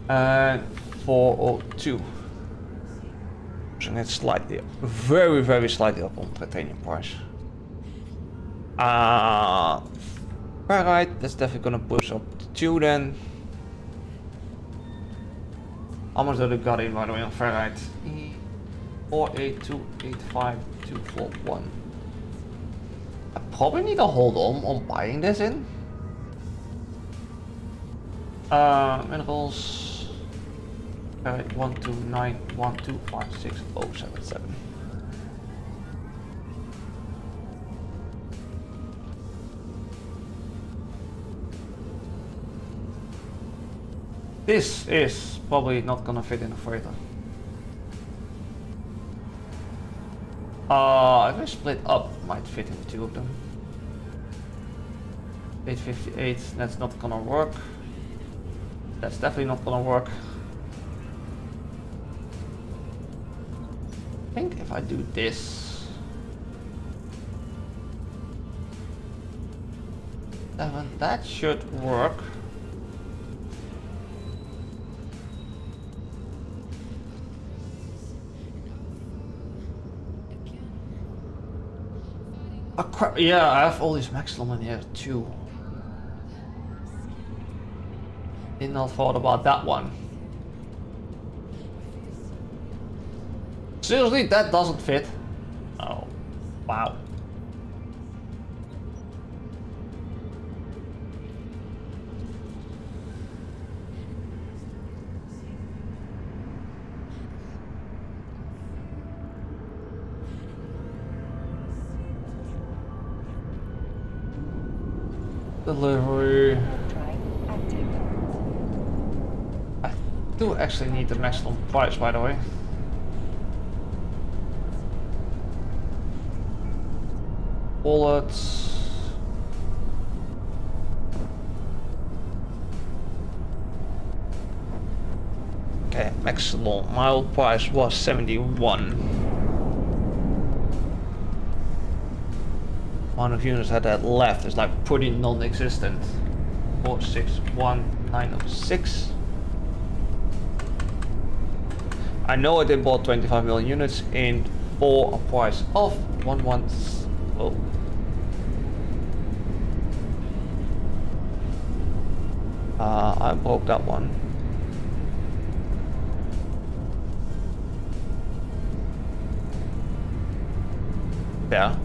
And 402. Pushing it slightly up. Very, very slightly up on tritanium price. Uh, Alright, that's definitely gonna push up to 2 then. How much did got in by the way on Ferrite? 48285241. I probably need to hold on on buying this in. Uh, minerals. Ferrite 12912560077. This is probably not gonna fit in a freighter. Uh, if I split up, might fit in two of them. 858, that's not gonna work. That's definitely not gonna work. I think if I do this... That should work. Oh, crap. Yeah, I have all these maximum in here too. Did not thought about that one. Seriously, that doesn't fit. Oh, wow. Delivery. I do actually need the maximum price, by the way. Bullets. Okay, maximum mile price was 71. Amount of units that had left is like pretty non-existent. 461906. I know I did bought 25 million units in for a price of 110. Oh. Uh, I broke that one. Yeah.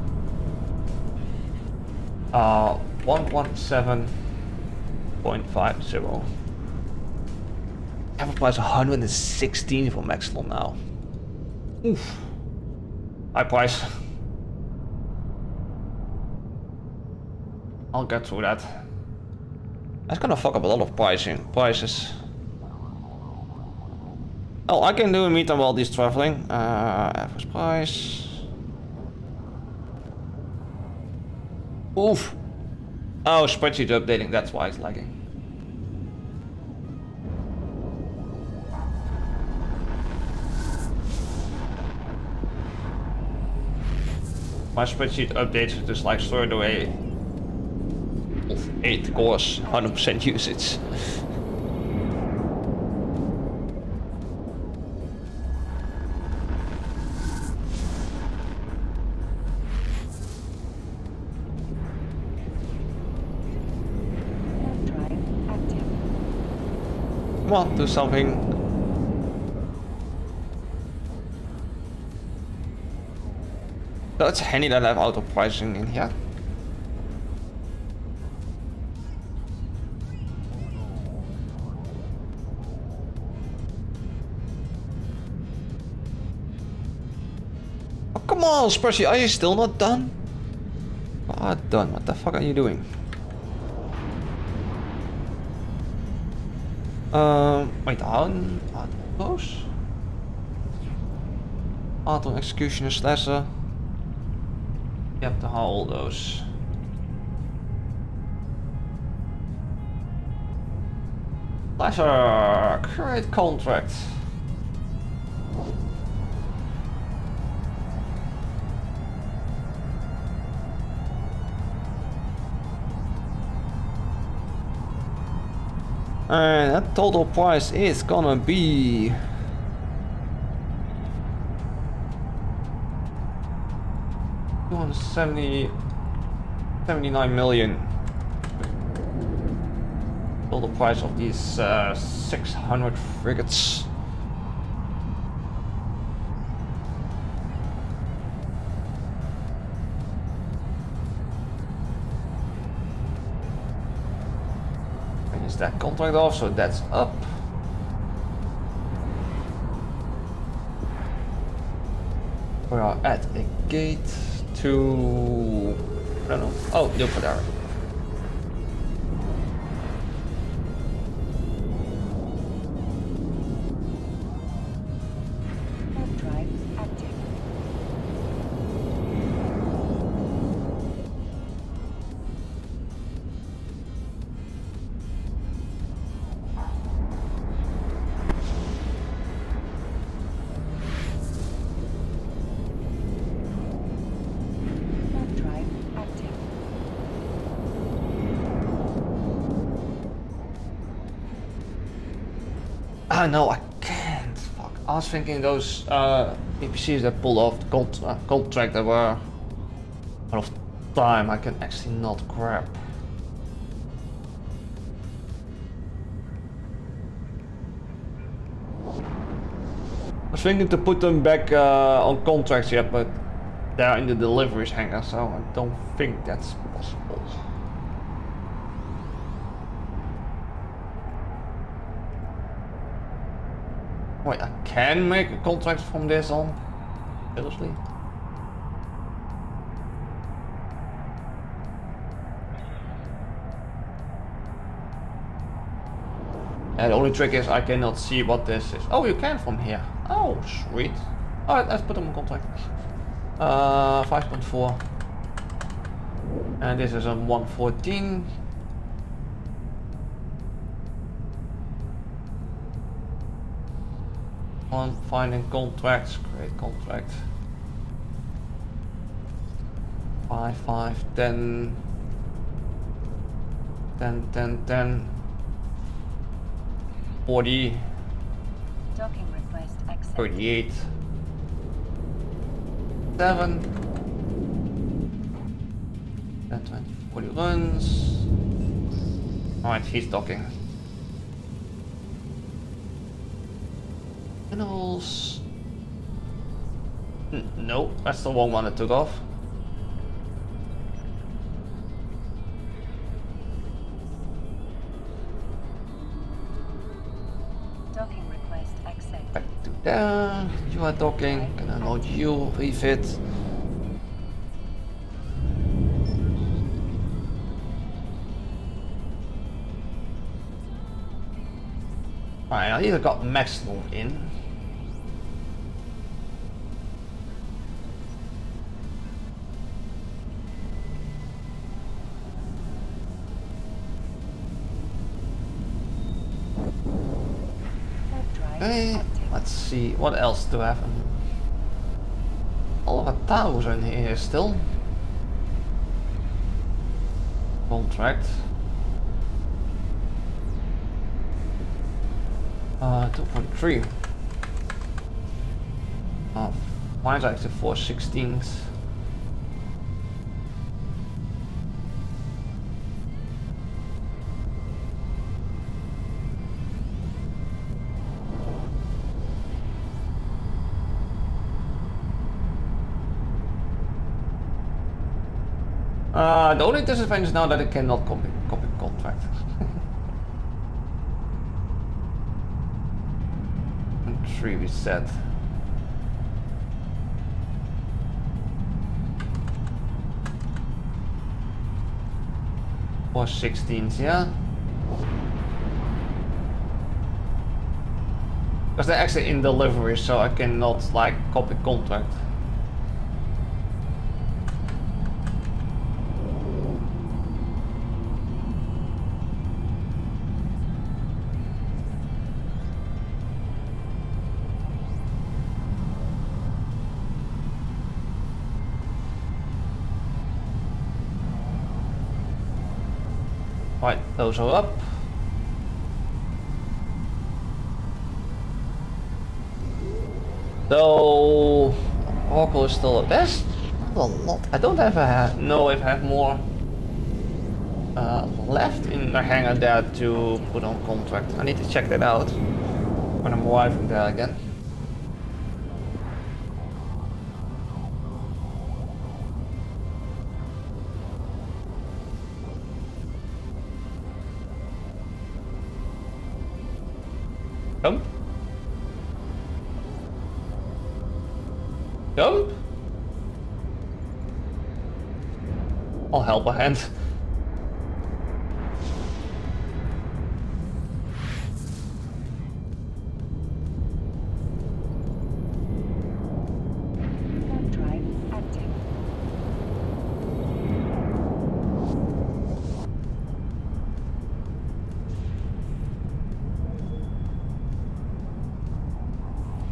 Uh, 117.50. Have a price 116 for Maximum now. Oof. High price. I'll get through that. That's gonna fuck up a lot of pricing prices. Oh, I can do a meter while he's traveling. Uh, average price. Oof. Oh, spreadsheet updating. That's why it's lagging. My spreadsheet updates just like straight away. 8 cores, 100% usage. Do something. That's handy that I have auto pricing in here. Oh, come on, Spreadsheet, are you still not done? Ah, done. What the fuck are you doing? Um, wait, on, those? Auto executioner slasher. You have to haul those. Slasher, create contract. And that total price is gonna be... Two hundred seventy, seventy-nine million. Total price of these uh, 600 frigates. That contract off? So that's up. We are at a gate to. I don't know. Oh, Ilfadar. Warp Ah, no, I can't. Fuck. I was thinking those uh, that pulled off the cont uh, contract that were out of time, I can actually not grab. I was thinking to put them back uh, on contracts yet, but they're in the deliveries hangar, so I don't think that's possible. Wait, I can make a contract from this on? Seriously? And the only trick is I cannot see what this is. Oh, you can from here. Oh, sweet. Alright, let's put them on contract. Uh, 5.4. And this is a 114. On finding contracts, create contract. Five, five, ten. Ten, ten, ten. Forty, Docking request accepted. thirty-eight. Seven. Ten, twenty, forty runs. Alright, he's docking. Minerals. N- No, that's the wrong one that took off. Docking request accepted. Back to there. You are docking. Can I load you? Refit. Alright, I either got maximum in. Okay, let's see, what else do I have? All of a thousand here still. Contract. Uh, 2.3. Uh, mine's actually 4 16ths. Uh, the only disadvantage now that it cannot copy, copy contract. we said. Or 16s, yeah? Because they're actually in delivery, so I cannot like copy contract. Those are up. So Oracle is still the best. A lot. I don't have a know if I have more uh, left in the hangar there to put on contract. I need to check that out when I'm arriving there again.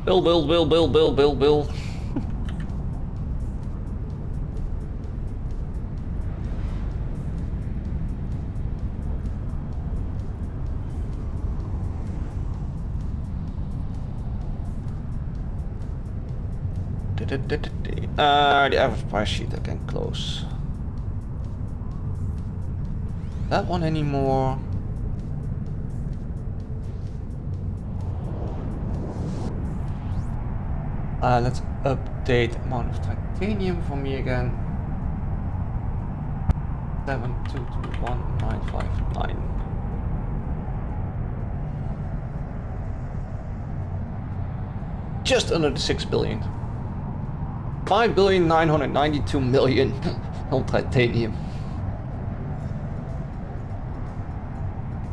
Bill, Bill, Bill, Bill, Bill, Bill, Bill. Uh, the average price sheet I can close. That one anymore. Uh, let's update amount of tritanium for me again. Seven two two one nine five nine. Just under the six billion. Five billion nine hundred ninety-two million on tritanium.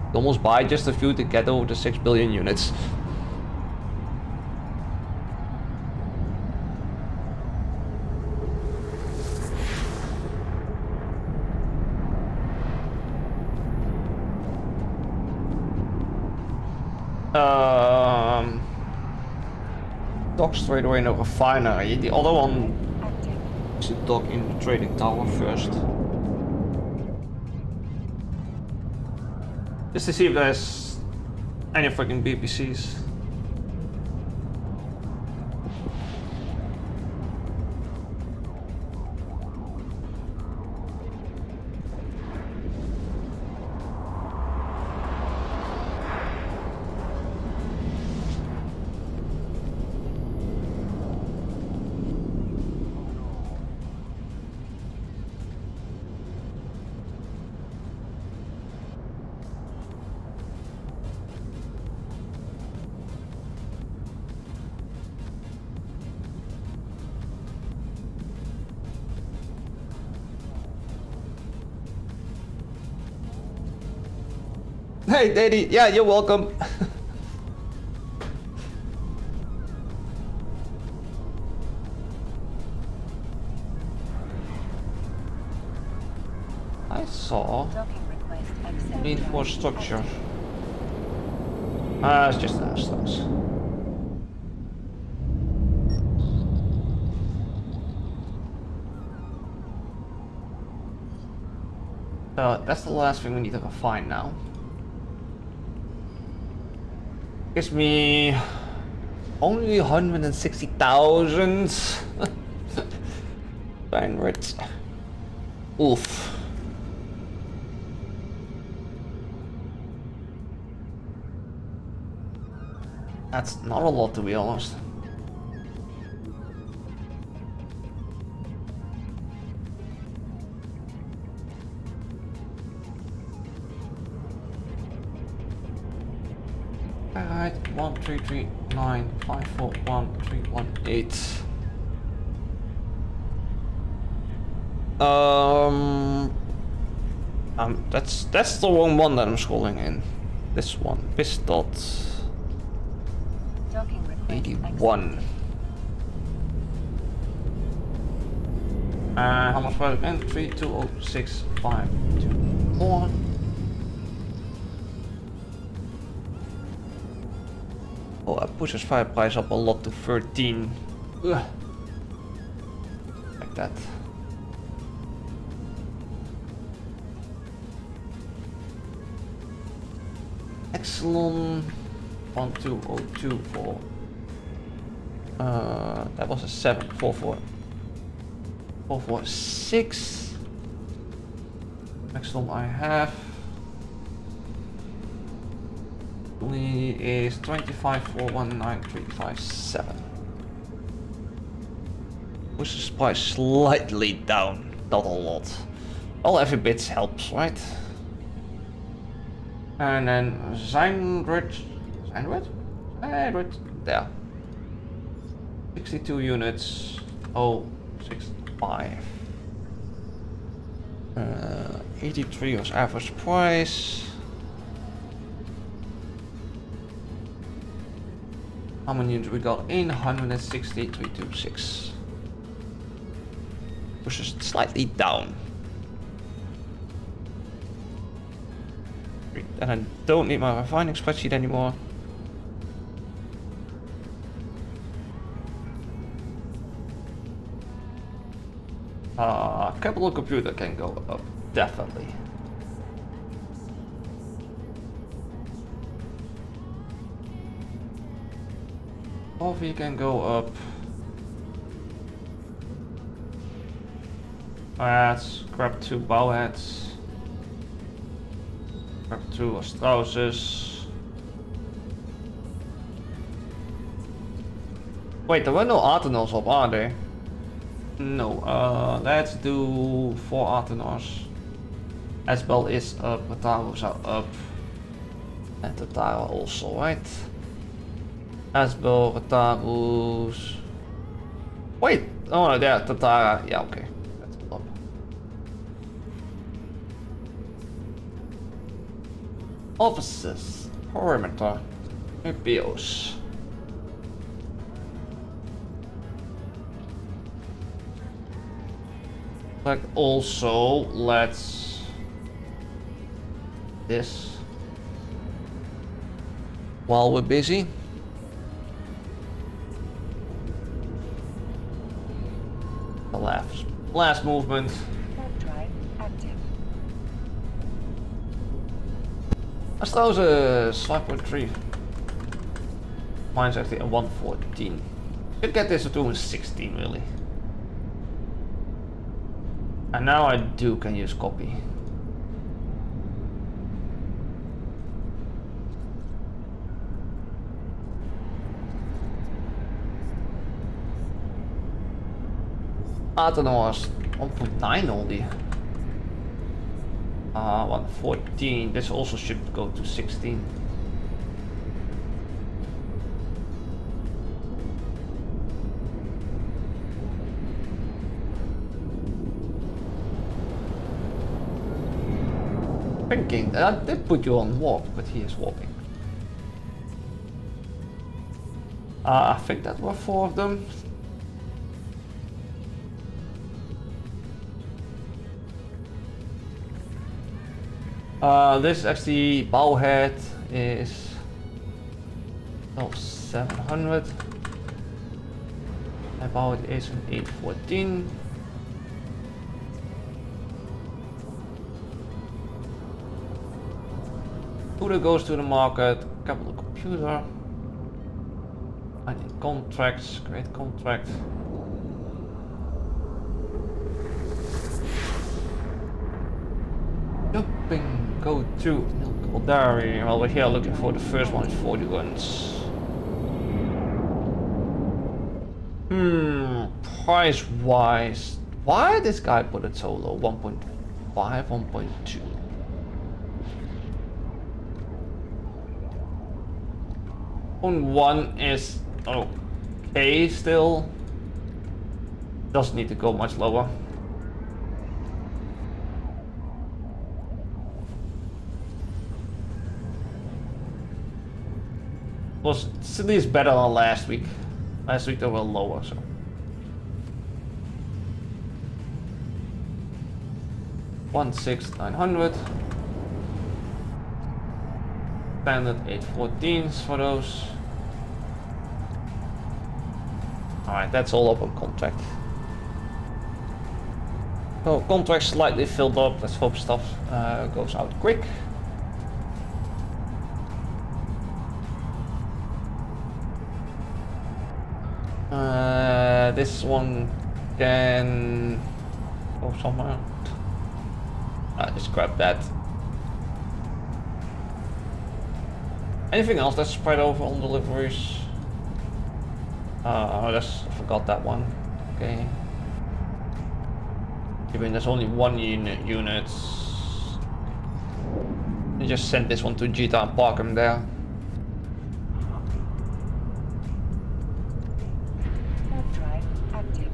You Almost buy just a few to get over the six billion units. Um, straight away in a refinery. The other one should dock in the trading tower first. Just to see if there's any fucking BPCs. Hey, Daddy. Yeah, you're welcome. I saw reinforced structure. Ah, it's just Astros. Uh, that's the last thing we need to find now. Gives me only 160,000. Fine, right. Oof. That's not a lot to be honest. Five four one three one eight. Um, um, that's that's the wrong one that I'm scrolling in. This one, Bistot Docking request eighty accepted. one. Uh, how much was it again? Three two oh six five two four. Pushes fire price up a lot to 13. Ugh. Like that. Mexallon 12024. Uh, that was a 7, 4 4. 4 4 6. Mexallon I have. Only is 25419357. Which is price slightly down, not a lot. Well, every bit helps, right? And then Zydrine, Zydrine? Zydrine, there. 62 units, oh, 65. Uh, 83 was average price. How many units we got in? 16326. Which is slightly down. And I don't need my refining spreadsheet anymore. Uh, capital computer can go up, definitely. Coffee can go up. Let's grab two bowheads. Grab two Strausses. Wait, there were no Artenals up, are there? No, uh, let's do four Athanors. Azbel is up, are up. And Tatara also, right? Azbel, Rataros. Wait, oh no, there, Tatara. Uh, yeah, okay. That's up. Offices, perimeter, Bios. But also, let's this while we're busy. Last movement. Active. That's trouwens uh, 5.3. Mine's actually a 114. Could get this to a 16 really. And now I do can use copy. Athenos 1.9 only. Uh, 114. This also should go to 16. Thinking that did put you on walk, but he is walking. Uh, I think that were four of them. Uh, this actually bowhead is oh 700. My bowhead is an 814. Computer goes to the market, capital computer. I need contracts, great contract. Jumping, go to Milk Dairy. Well, we're here looking for the first one is 40 guns. Hmm, price wise, why this guy put it so low? 1.5, 1.2. On one is okay still. Doesn't need to go much lower. Was at least better than last week. Last week they were lower, so. One six nine hundred. Standard eight fourteens for those. Alright, that's all open contract. So contract slightly filled up. Let's hope stuff uh, goes out quick. This one can go somewhere. I just grab that. Anything else that's spread over on deliveries? Uh, I just forgot that one. Okay. Even there's only one unit. Unit. You just send this one to Jita and park him there. Warp drive active.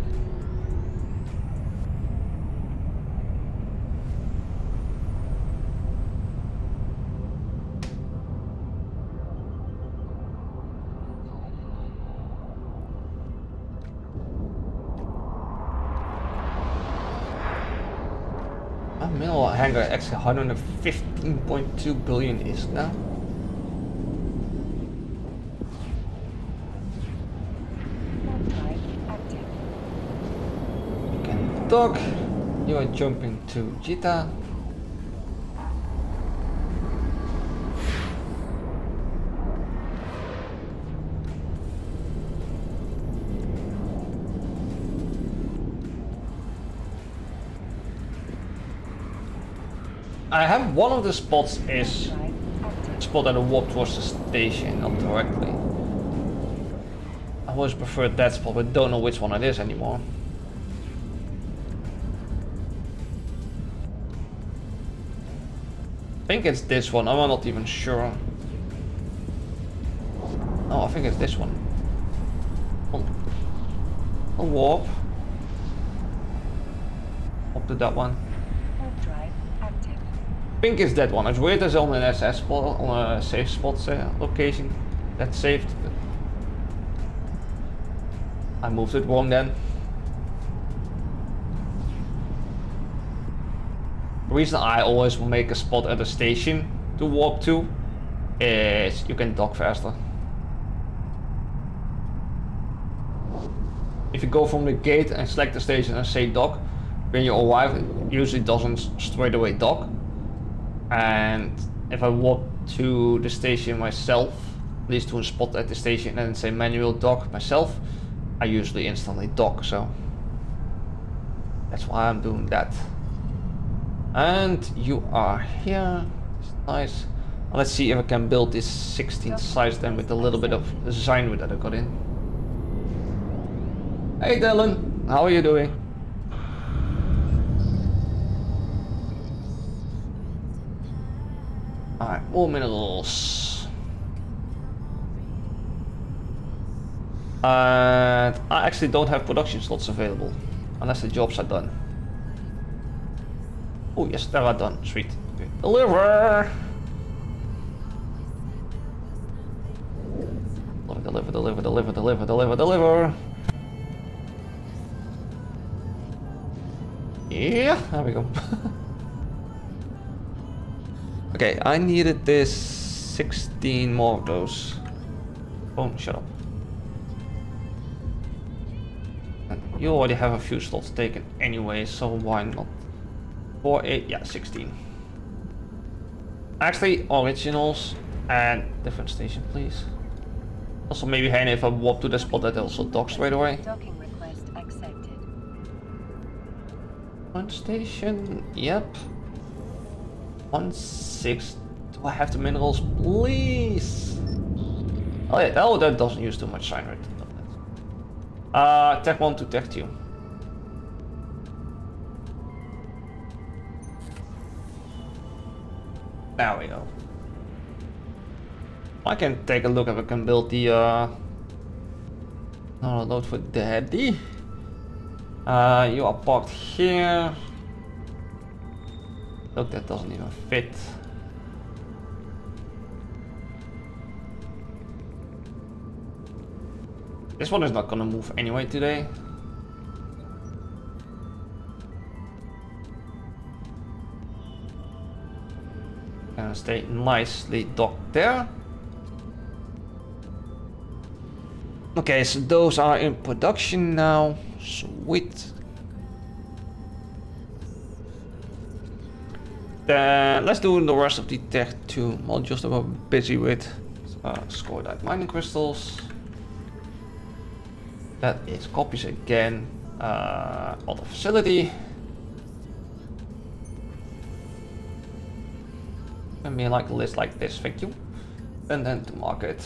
A middle hangar actually 115.2 billion is now. Warp drive active. You can dock. You are jumping to Jita. One of the spots is active. spot that I walk towards the station, not directly. I always preferred that spot, but don't know which one it is anymore. I think it's this one, I'm not even sure. Oh, I think it's this one. On, on warp. Up to that one. Warp drive active. I think it's that one. It's weird as on an SS spot, on a safe spot uh, location. That's saved. I moved it wrong then. The reason I always make a spot at a station to walk to is you can dock faster. If you go from the gate and select the station and say dock, when you arrive, it usually doesn't straight away dock. And if I walk to the station myself, at least to a spot at the station and say manual dock myself, I usually instantly dock, so that's why I'm doing that. And you are here, it's nice. Let's see if I can build this 16 size then with a little bit of design wood that I got in. Hey Dylan, how are you doing? Alright, more minerals. And I actually don't have production slots available. Unless the jobs are done. Oh yes, they are done. Sweet. Okay. Deliver! Deliver, deliver, deliver, deliver, deliver, deliver! Yeah, there we go. okay, I needed this 16 more of those. Oh, shut up. You already have a few slots taken anyway, so why not? 4, 8, yeah, 16. Actually, originals and different station, please. Also, maybe handy if I walk to the spot that also docks right away. Docking request accepted. One station, yep. One six. Do I have the minerals, please? Oh yeah, oh that doesn't use too much shine right. Uh, tech one to tech two. There we go. I can take a look if I can build the uh, no load for daddy. Uh, you are parked here. Look, that doesn't even fit. This one is not gonna move anyway today. Gonna stay nicely docked there. Okay, so those are in production now. Sweet. Then let's do the rest of the tech too. While just about busy with uh, Scordite mining crystals. That is copies again. Uh, auto facility. And me like a list like this, thank you. And then to market.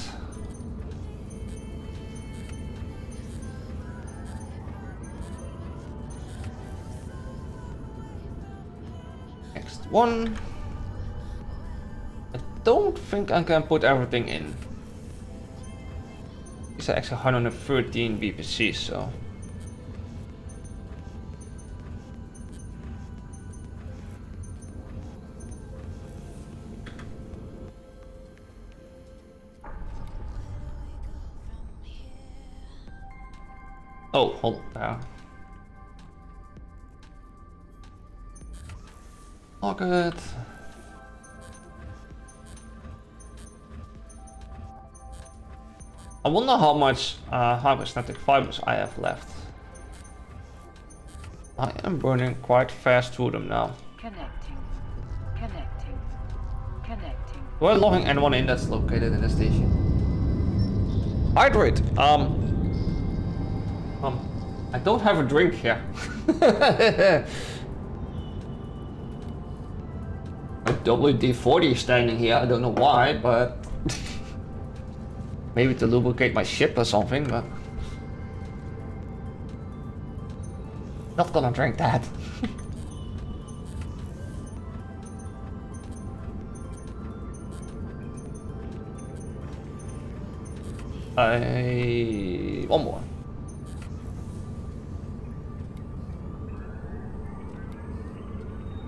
One. I don't think I can put everything in. It's actually 113 BPC, so. Oh, hold on there. Pocket. I wonder how much uh, hypersynaptic fibers I have left. I am burning quite fast through them now. Connecting. Connecting. Connecting. Do I logging anyone in that's located in the station? Hydrate! Um... Um... I don't have a drink here. WD-40 standing here, I don't know why, but... Maybe to lubricate my ship or something, but... Not gonna drink that. I... One more.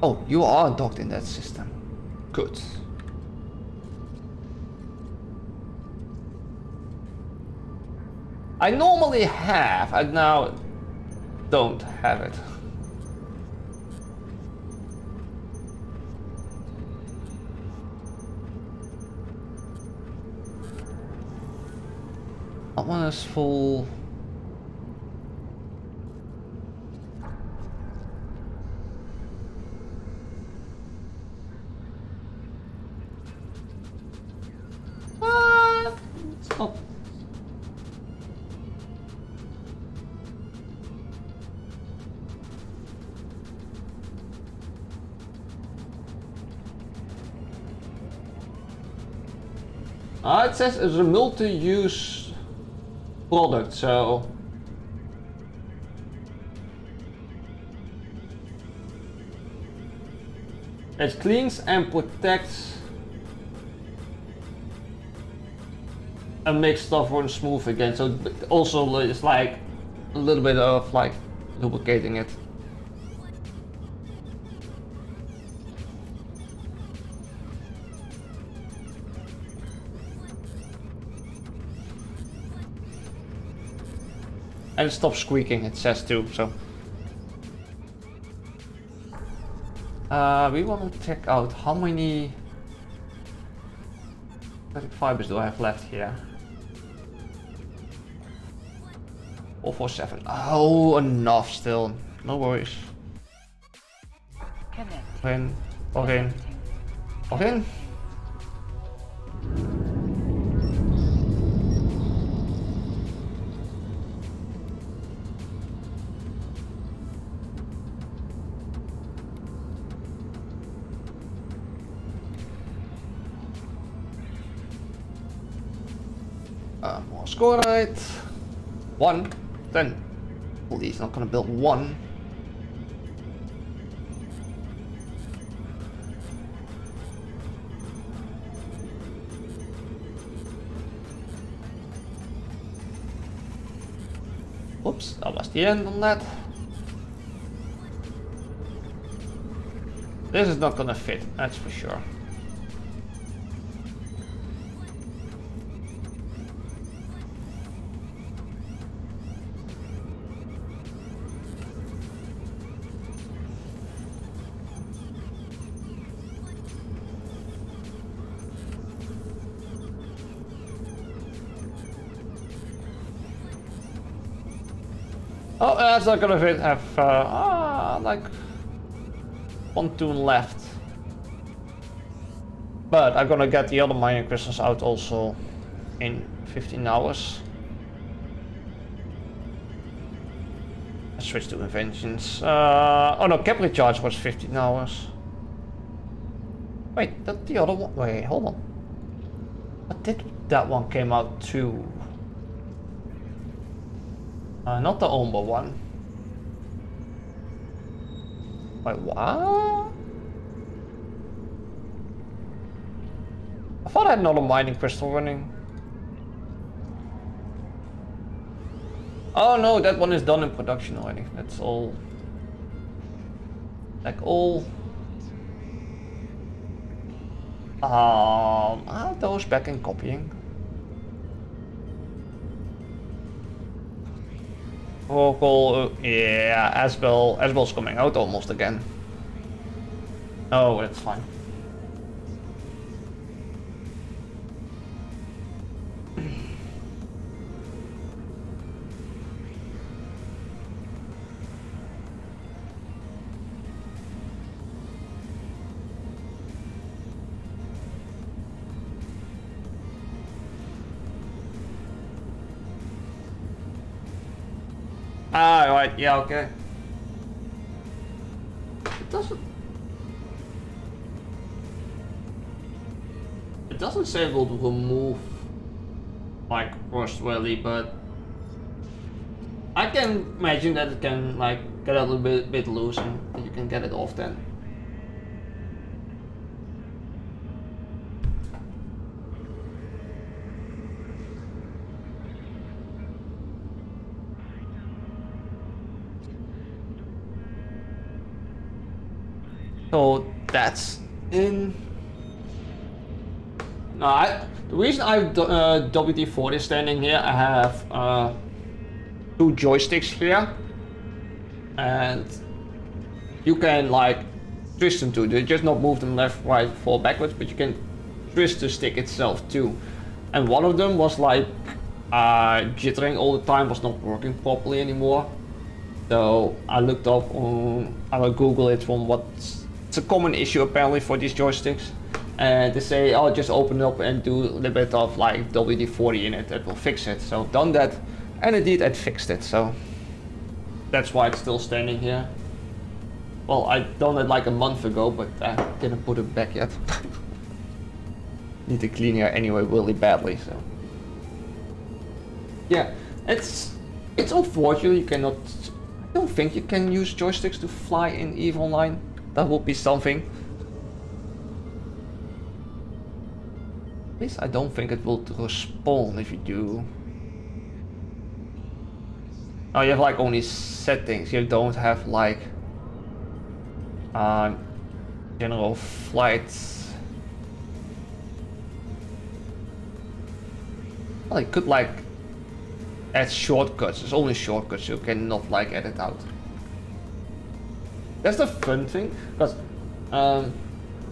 Oh, you are docked in that system. Good. I normally have, I now don't have it. That one is full. Says it's a multi-use product, so it cleans and protects and makes stuff run smooth again. So also it's like a little bit of like lubricating it. And it stops squeaking, it says too, so. Uh, we want to check out how many synthetic fibers do I have left here? 447. Oh, enough still. No worries. Connect. Okay, okay, okay. Score right. One. Then. Well, he's not gonna build one. Oops, that was the end on that. This is not gonna fit, that's for sure. Not gonna. Have uh, ah, like pontoon left. But I'm gonna get the other mining crystals out also in 15 hours. Let's switch to inventions. Uh, oh no, cap charge was 15 hours. Wait, that the other one. Wait, hold on. But did that one came out too? Uh, not the Omba one. Wait, what? I thought I had another mining crystal running. Oh no, that one is done in production already. That's all. Like all. Um, are those back in copying? Oracle, yeah, Azbel, Azbel's coming out almost again. Oh, that's fine. Yeah, okay. It doesn't... It doesn't say it will remove like Rust Valley, but I can imagine that it can like get a little bit, bit loose and you can get it off then. In. No, I, the reason I have uh, WD-40 standing here, I have uh, two joysticks here, and you can like twist them too. They just not move them left, right, fall backwards, but you can twist the stick itself too. And one of them was like uh, jittering all the time, was not working properly anymore. So I looked up on, I will Google it from what's it's a common issue apparently for these joysticks. and they say, "Oh, just open up and do a little bit of like WD-40 in it. That will fix it." So I've done that, and indeed it fixed it. So that's why it's still standing here. Well, I done it like a month ago, but I didn't put it back yet. Need to clean here anyway, really badly. So yeah, it's it's unfortunate you cannot. I don't think you can use joysticks to fly in EVE Online. That would be something. At least I don't think it will respawn if you do. Oh, you have like only settings. You don't have like uh, general flights. Well, you could like add shortcuts. It's only shortcuts. You cannot like edit out. That's the fun thing, because um,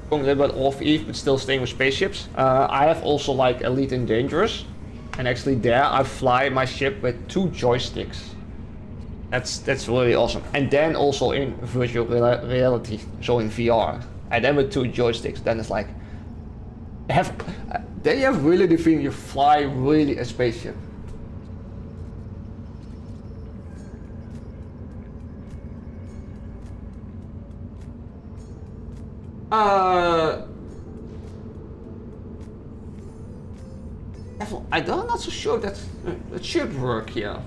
going a little bit off Eve, but still staying with spaceships. Uh, I have also like Elite and Dangerous, and actually there I fly my ship with two joysticks. That's that's really awesome. And then also in virtual real reality, so in VR, and then with two joysticks, then it's like have then you have really the feeling you fly really a spaceship. Uh, I'm not so sure that it should work here.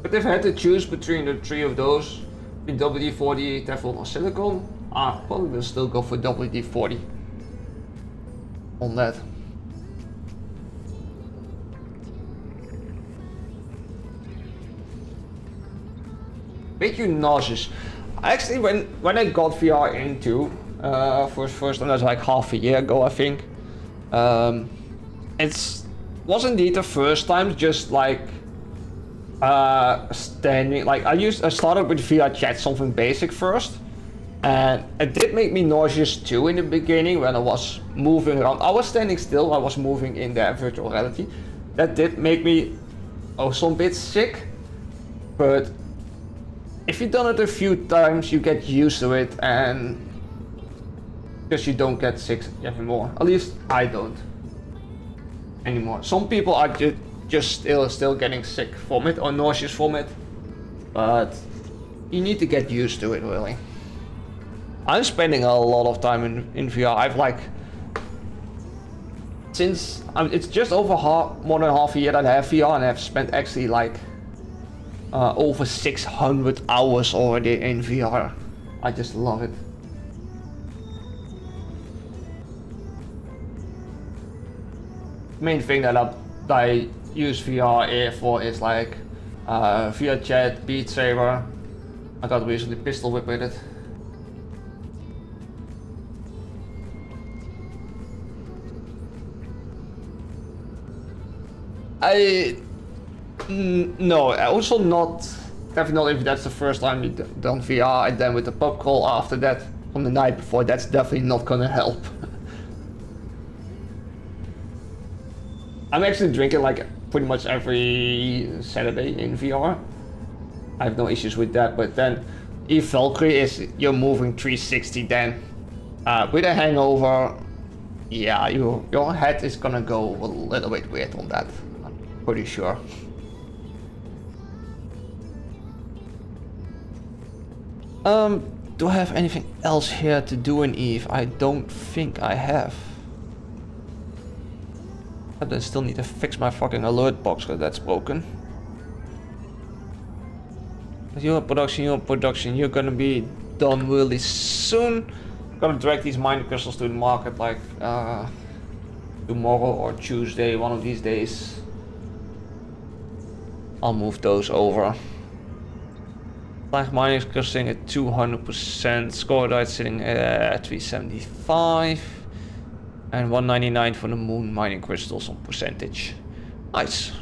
But if I had to choose between the three of those, between WD-40, Teflon or silicone, I probably will still go for WD-40 on that. Make you nauseous. Actually, when when I got VR into uh, for first time, that's like half a year ago, I think. Um, it's was indeed the first time, just like uh, standing. Like I used, I started with VR chat, something basic first, and it did make me nauseous too in the beginning when I was moving around. I was standing still, I was moving in the virtual reality. That did make me oh some bit sick, but if you've done it a few times, you get used to it and because you don't get sick anymore. At least I don't anymore. Some people are ju just still still getting sick from it or nauseous from it, but you need to get used to it really. I'm spending a lot of time in, in VR. I've like since um, it's just over half, more than half a year that I have VR and I've spent actually like uh, over 600 hours already in VR. I just love it. Main thing that I, that I use VR for is like uh, VR chat, Beat Saber. I got recently pistol whip with it. I no, also not. Definitely not if that's the first time you done VR and then with the pub crawl after that on the night before. That's definitely not gonna help. I'm actually drinking like pretty much every Saturday in VR. I have no issues with that, but then if Valkyrie is you're moving 360 then uh, with a hangover, yeah, you, your head is gonna go a little bit weird on that. I'm pretty sure. Um, do I have anything else here to do in Eve? I don't think I have. But I still need to fix my fucking alert box because that's broken. Your production, your production, you're gonna be done really soon. I'm gonna drag these mine crystals to the market like uh, tomorrow or Tuesday, one of these days. I'll move those over. Flag mining is at 200%, Scordite sitting at 375. And 199 for the moon mining crystals on percentage. Nice.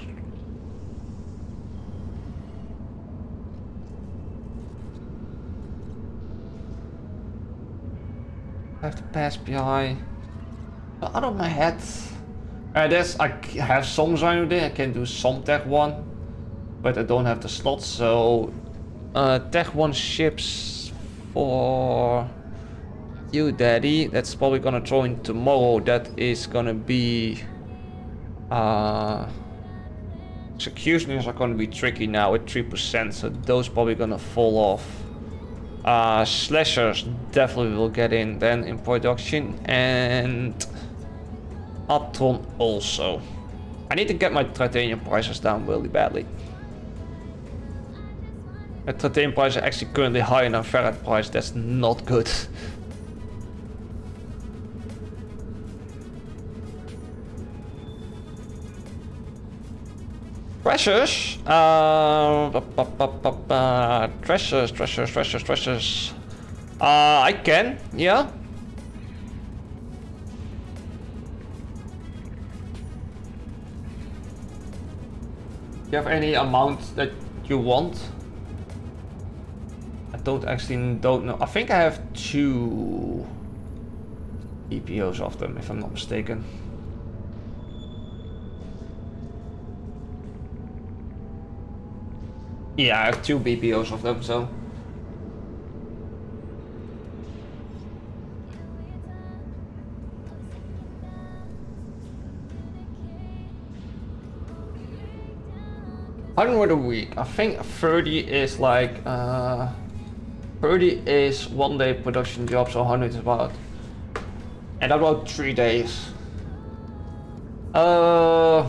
I have to pass by. Out of my head. Uh, there's, I have some there. I can do some tech one. But I don't have the slots, so uh, Tech 1 ships for you, Daddy. That's probably gonna throw in tomorrow. That is gonna be. Uh, executioners are gonna be tricky now at 3%, so those probably gonna fall off. Uh, slashers definitely will get in then in production, and Atron also. I need to get my tritanium prices down really badly. The tritanium price is actually currently higher than Pyerite price. That's not good. Treasures. Uh, ba, ba, ba. treasures, treasures, treasures, treasures. Uh, I can, yeah. Do you have any amount that you want? Don't actually don't know. I think I have two BPOs of them, if I'm not mistaken. Yeah, I have two BPOs of them, so. Hundred a week. I think 30 is like uh 30 is one day production job, so 100 is about and about three days. Uh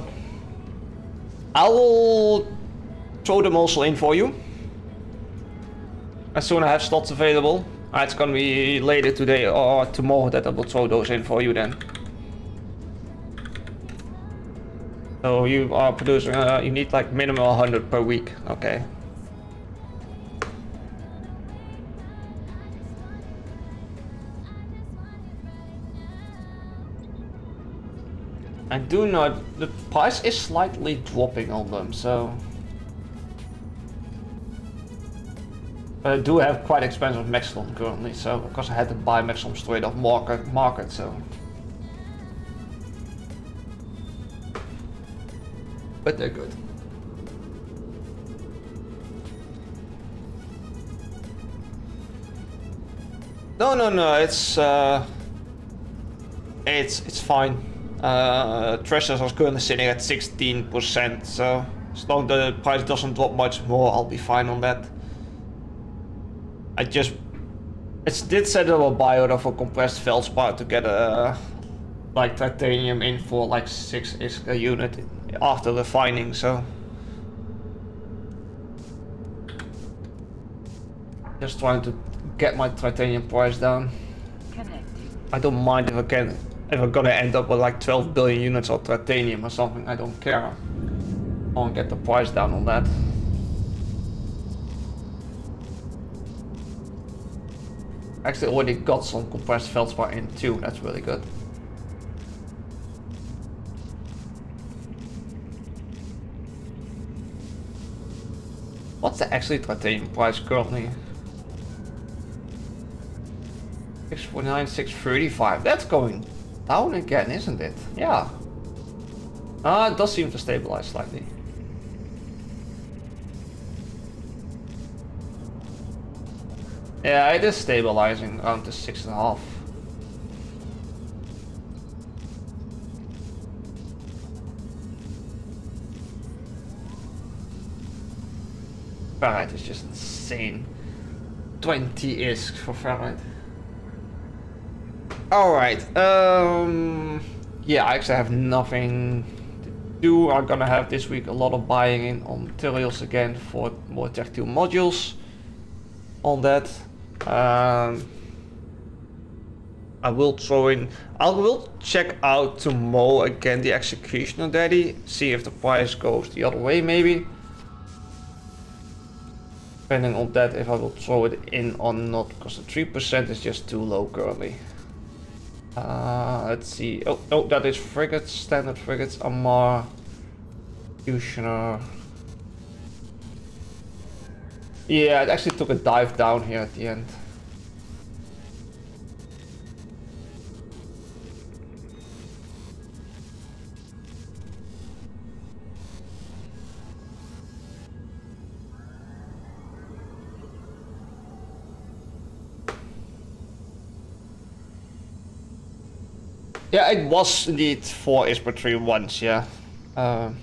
I will throw them also in for you. As soon as I have slots available. Uh, it's gonna be later today or tomorrow that I will throw those in for you then. So you are producing, uh, you need like minimum 100 per week, okay. I do know the price is slightly dropping on them, so... I do have quite expensive Mexallon currently, so because I had to buy Mexallon straight off market, market so... but they're good. No, no, no. It's uh, it's it's fine. Uh, treasures are currently sitting at 16%, so as long as the price doesn't drop much more, I'll be fine on that. I just it did set up a buyout of a compressed feldspar to get a like tritanium in for like six is a unit after the finding, so. Just trying to get my tritanium price down. Connecting. I don't mind if I can, if I'm gonna end up with like 12 billion units of tritanium or something, I don't care. I want to get the price down on that. Actually already got some compressed feldspar in too, that's really good. What's the actually tritanium price currently? 649, 635. That's going down again, isn't it? Yeah. Ah, uh, it does seem to stabilize slightly. Yeah, it is stabilizing around the six and a half. Pyerite is just insane. 20 ISK for Pyerite. Alright, um... Yeah, I actually have nothing to do. I'm gonna have this week a lot of buying in on materials again for more Tech 2 modules. On that. Um, I will throw in... I will check out tomorrow again the Executioner Daddy. See if the price goes the other way maybe depending on that if I will throw it in or not, because the 3% is just too low currently. Uh, let's see. Oh, oh, that is frigates, standard frigates, Amarr, Kushner. Yeah, it actually took a dive down here at the end. Yeah, it was indeed for ISPER 3 once, yeah. Um,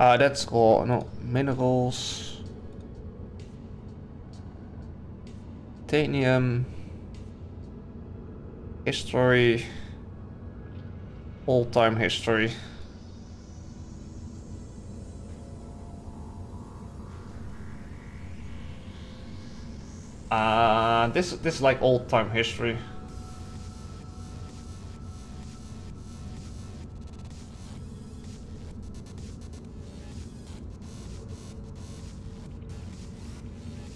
uh, that's all, no, minerals. Tritanium. History. All-time history. This this is like old time history.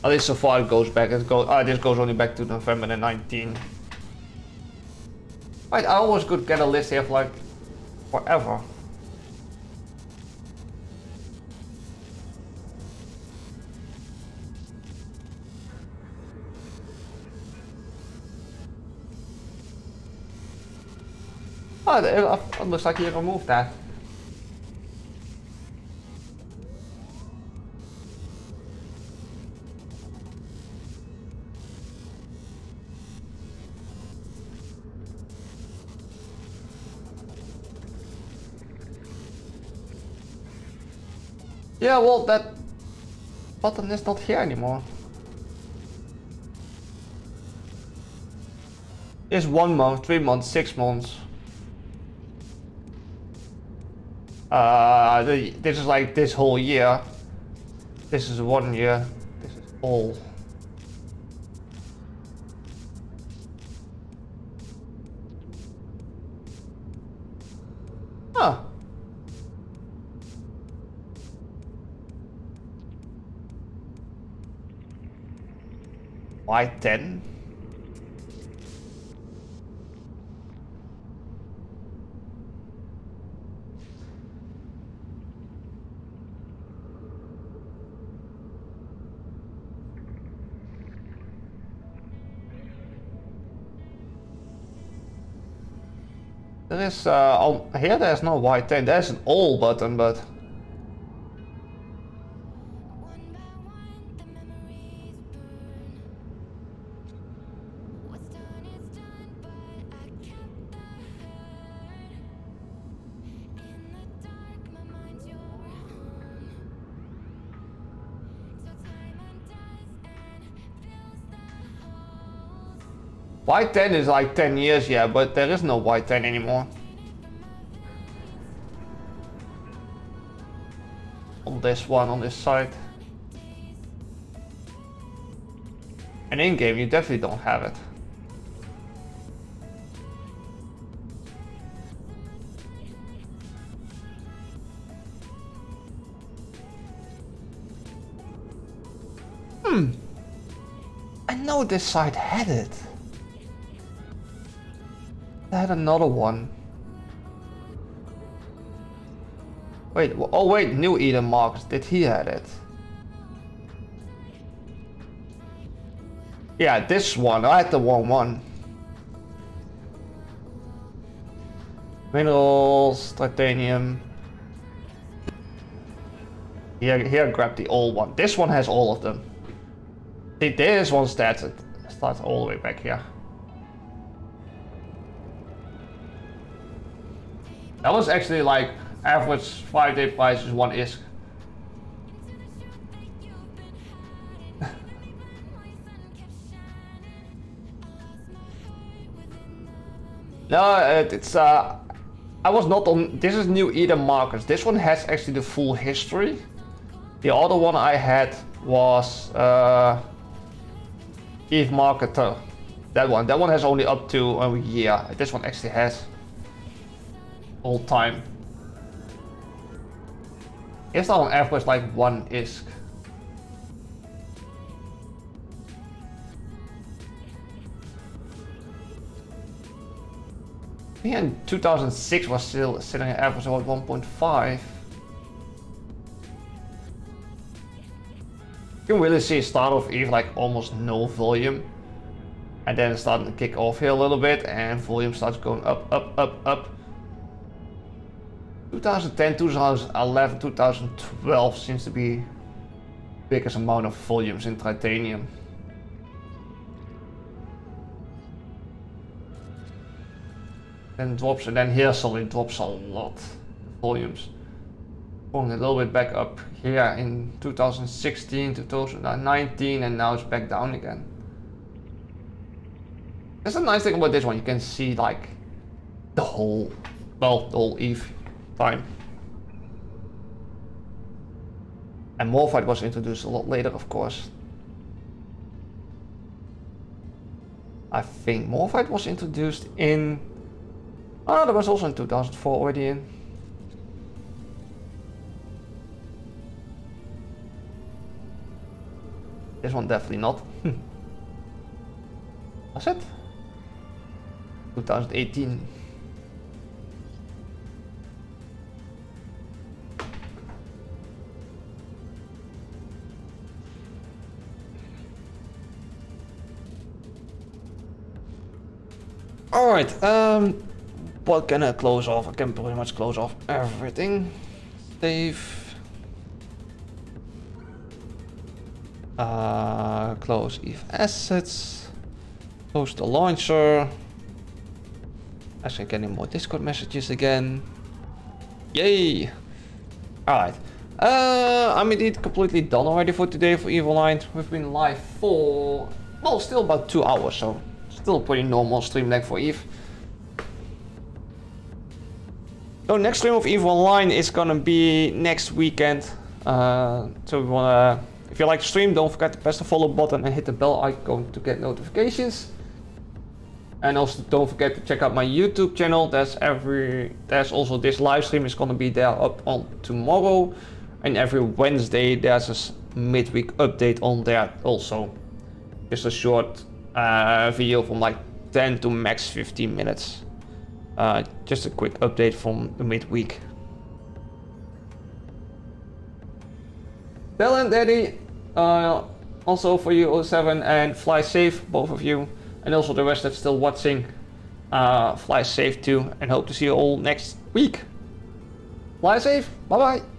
At least so far it goes back. It goes. Uh, this goes only back to November the 19. Right, I always could get a list here for like forever. Oh, it, uh, it looks like you removed that. Yeah, well, that button is not here anymore. It's one month, three months, six months. Uh, this is like this whole year. This is one year. This is all. Huh. Why 10? Is, uh, oh, here there's no white thing. There's an all button, but... Y10 is like 10 years, yeah, but there is no Y10 anymore. On this one, on this side. And in-game, you definitely don't have it. Hmm. I know this side had it. I had another one. Wait, oh wait, new Eden Marks, did he had it? Yeah, this one, I had the wrong one. Minerals, tritanium. Here, here, grab the old one. This one has all of them. See, this one starts, starts all the way back here. That was actually like average five day price is one ISK. no, it's uh, I was not on. This is new Eden markers. This one has actually the full history. The other one I had was uh, Eve Marketer. That one. That one has only up to a year. This one actually has all time. It's on average like one ISK. In 2006 was still sitting at average about 1.5. You can really see start of Eve like almost no volume. And then it's starting to kick off here a little bit and volume starts going up, up, up, up. 2010, 2011, 2012 seems to be biggest amount of volumes in tritanium. Then drops and then here solid drops a lot volumes. Going a little bit back up here in 2016, 2019 and now it's back down again. That's a nice thing about this one, you can see like the whole, well, the whole Eve time. And Morphite was introduced a lot later, of course. I think Morphite was introduced in... Oh that was also in 2004 already in. This one definitely not. Was it? 2018. Alright, um, what can I close off? I can pretty much close off everything. Save. Uh, close if assets. Close the launcher. Actually, getting more Discord messages again. Yay! Alright. Uh, I'm indeed completely done already for today for Eve Online. We've been live for, well, still about two hours, so still pretty normal stream length for Eve. So next stream of Eve Online is gonna be next weekend. Uh, so we wanna, if you like the stream, don't forget to press the follow button and hit the bell icon to get notifications. And also don't forget to check out my YouTube channel. There's every, there's also this live stream is gonna be there up on tomorrow. And every Wednesday there's a midweek update on there also. Just a short uh, video from like 10 to max 15 minutes. Uh, just a quick update from the midweek. Bell and Daddy, uh, also for you 07 and fly safe, both of you. And also the rest that's still watching, uh, fly safe too. And hope to see you all next week. Fly safe, bye bye.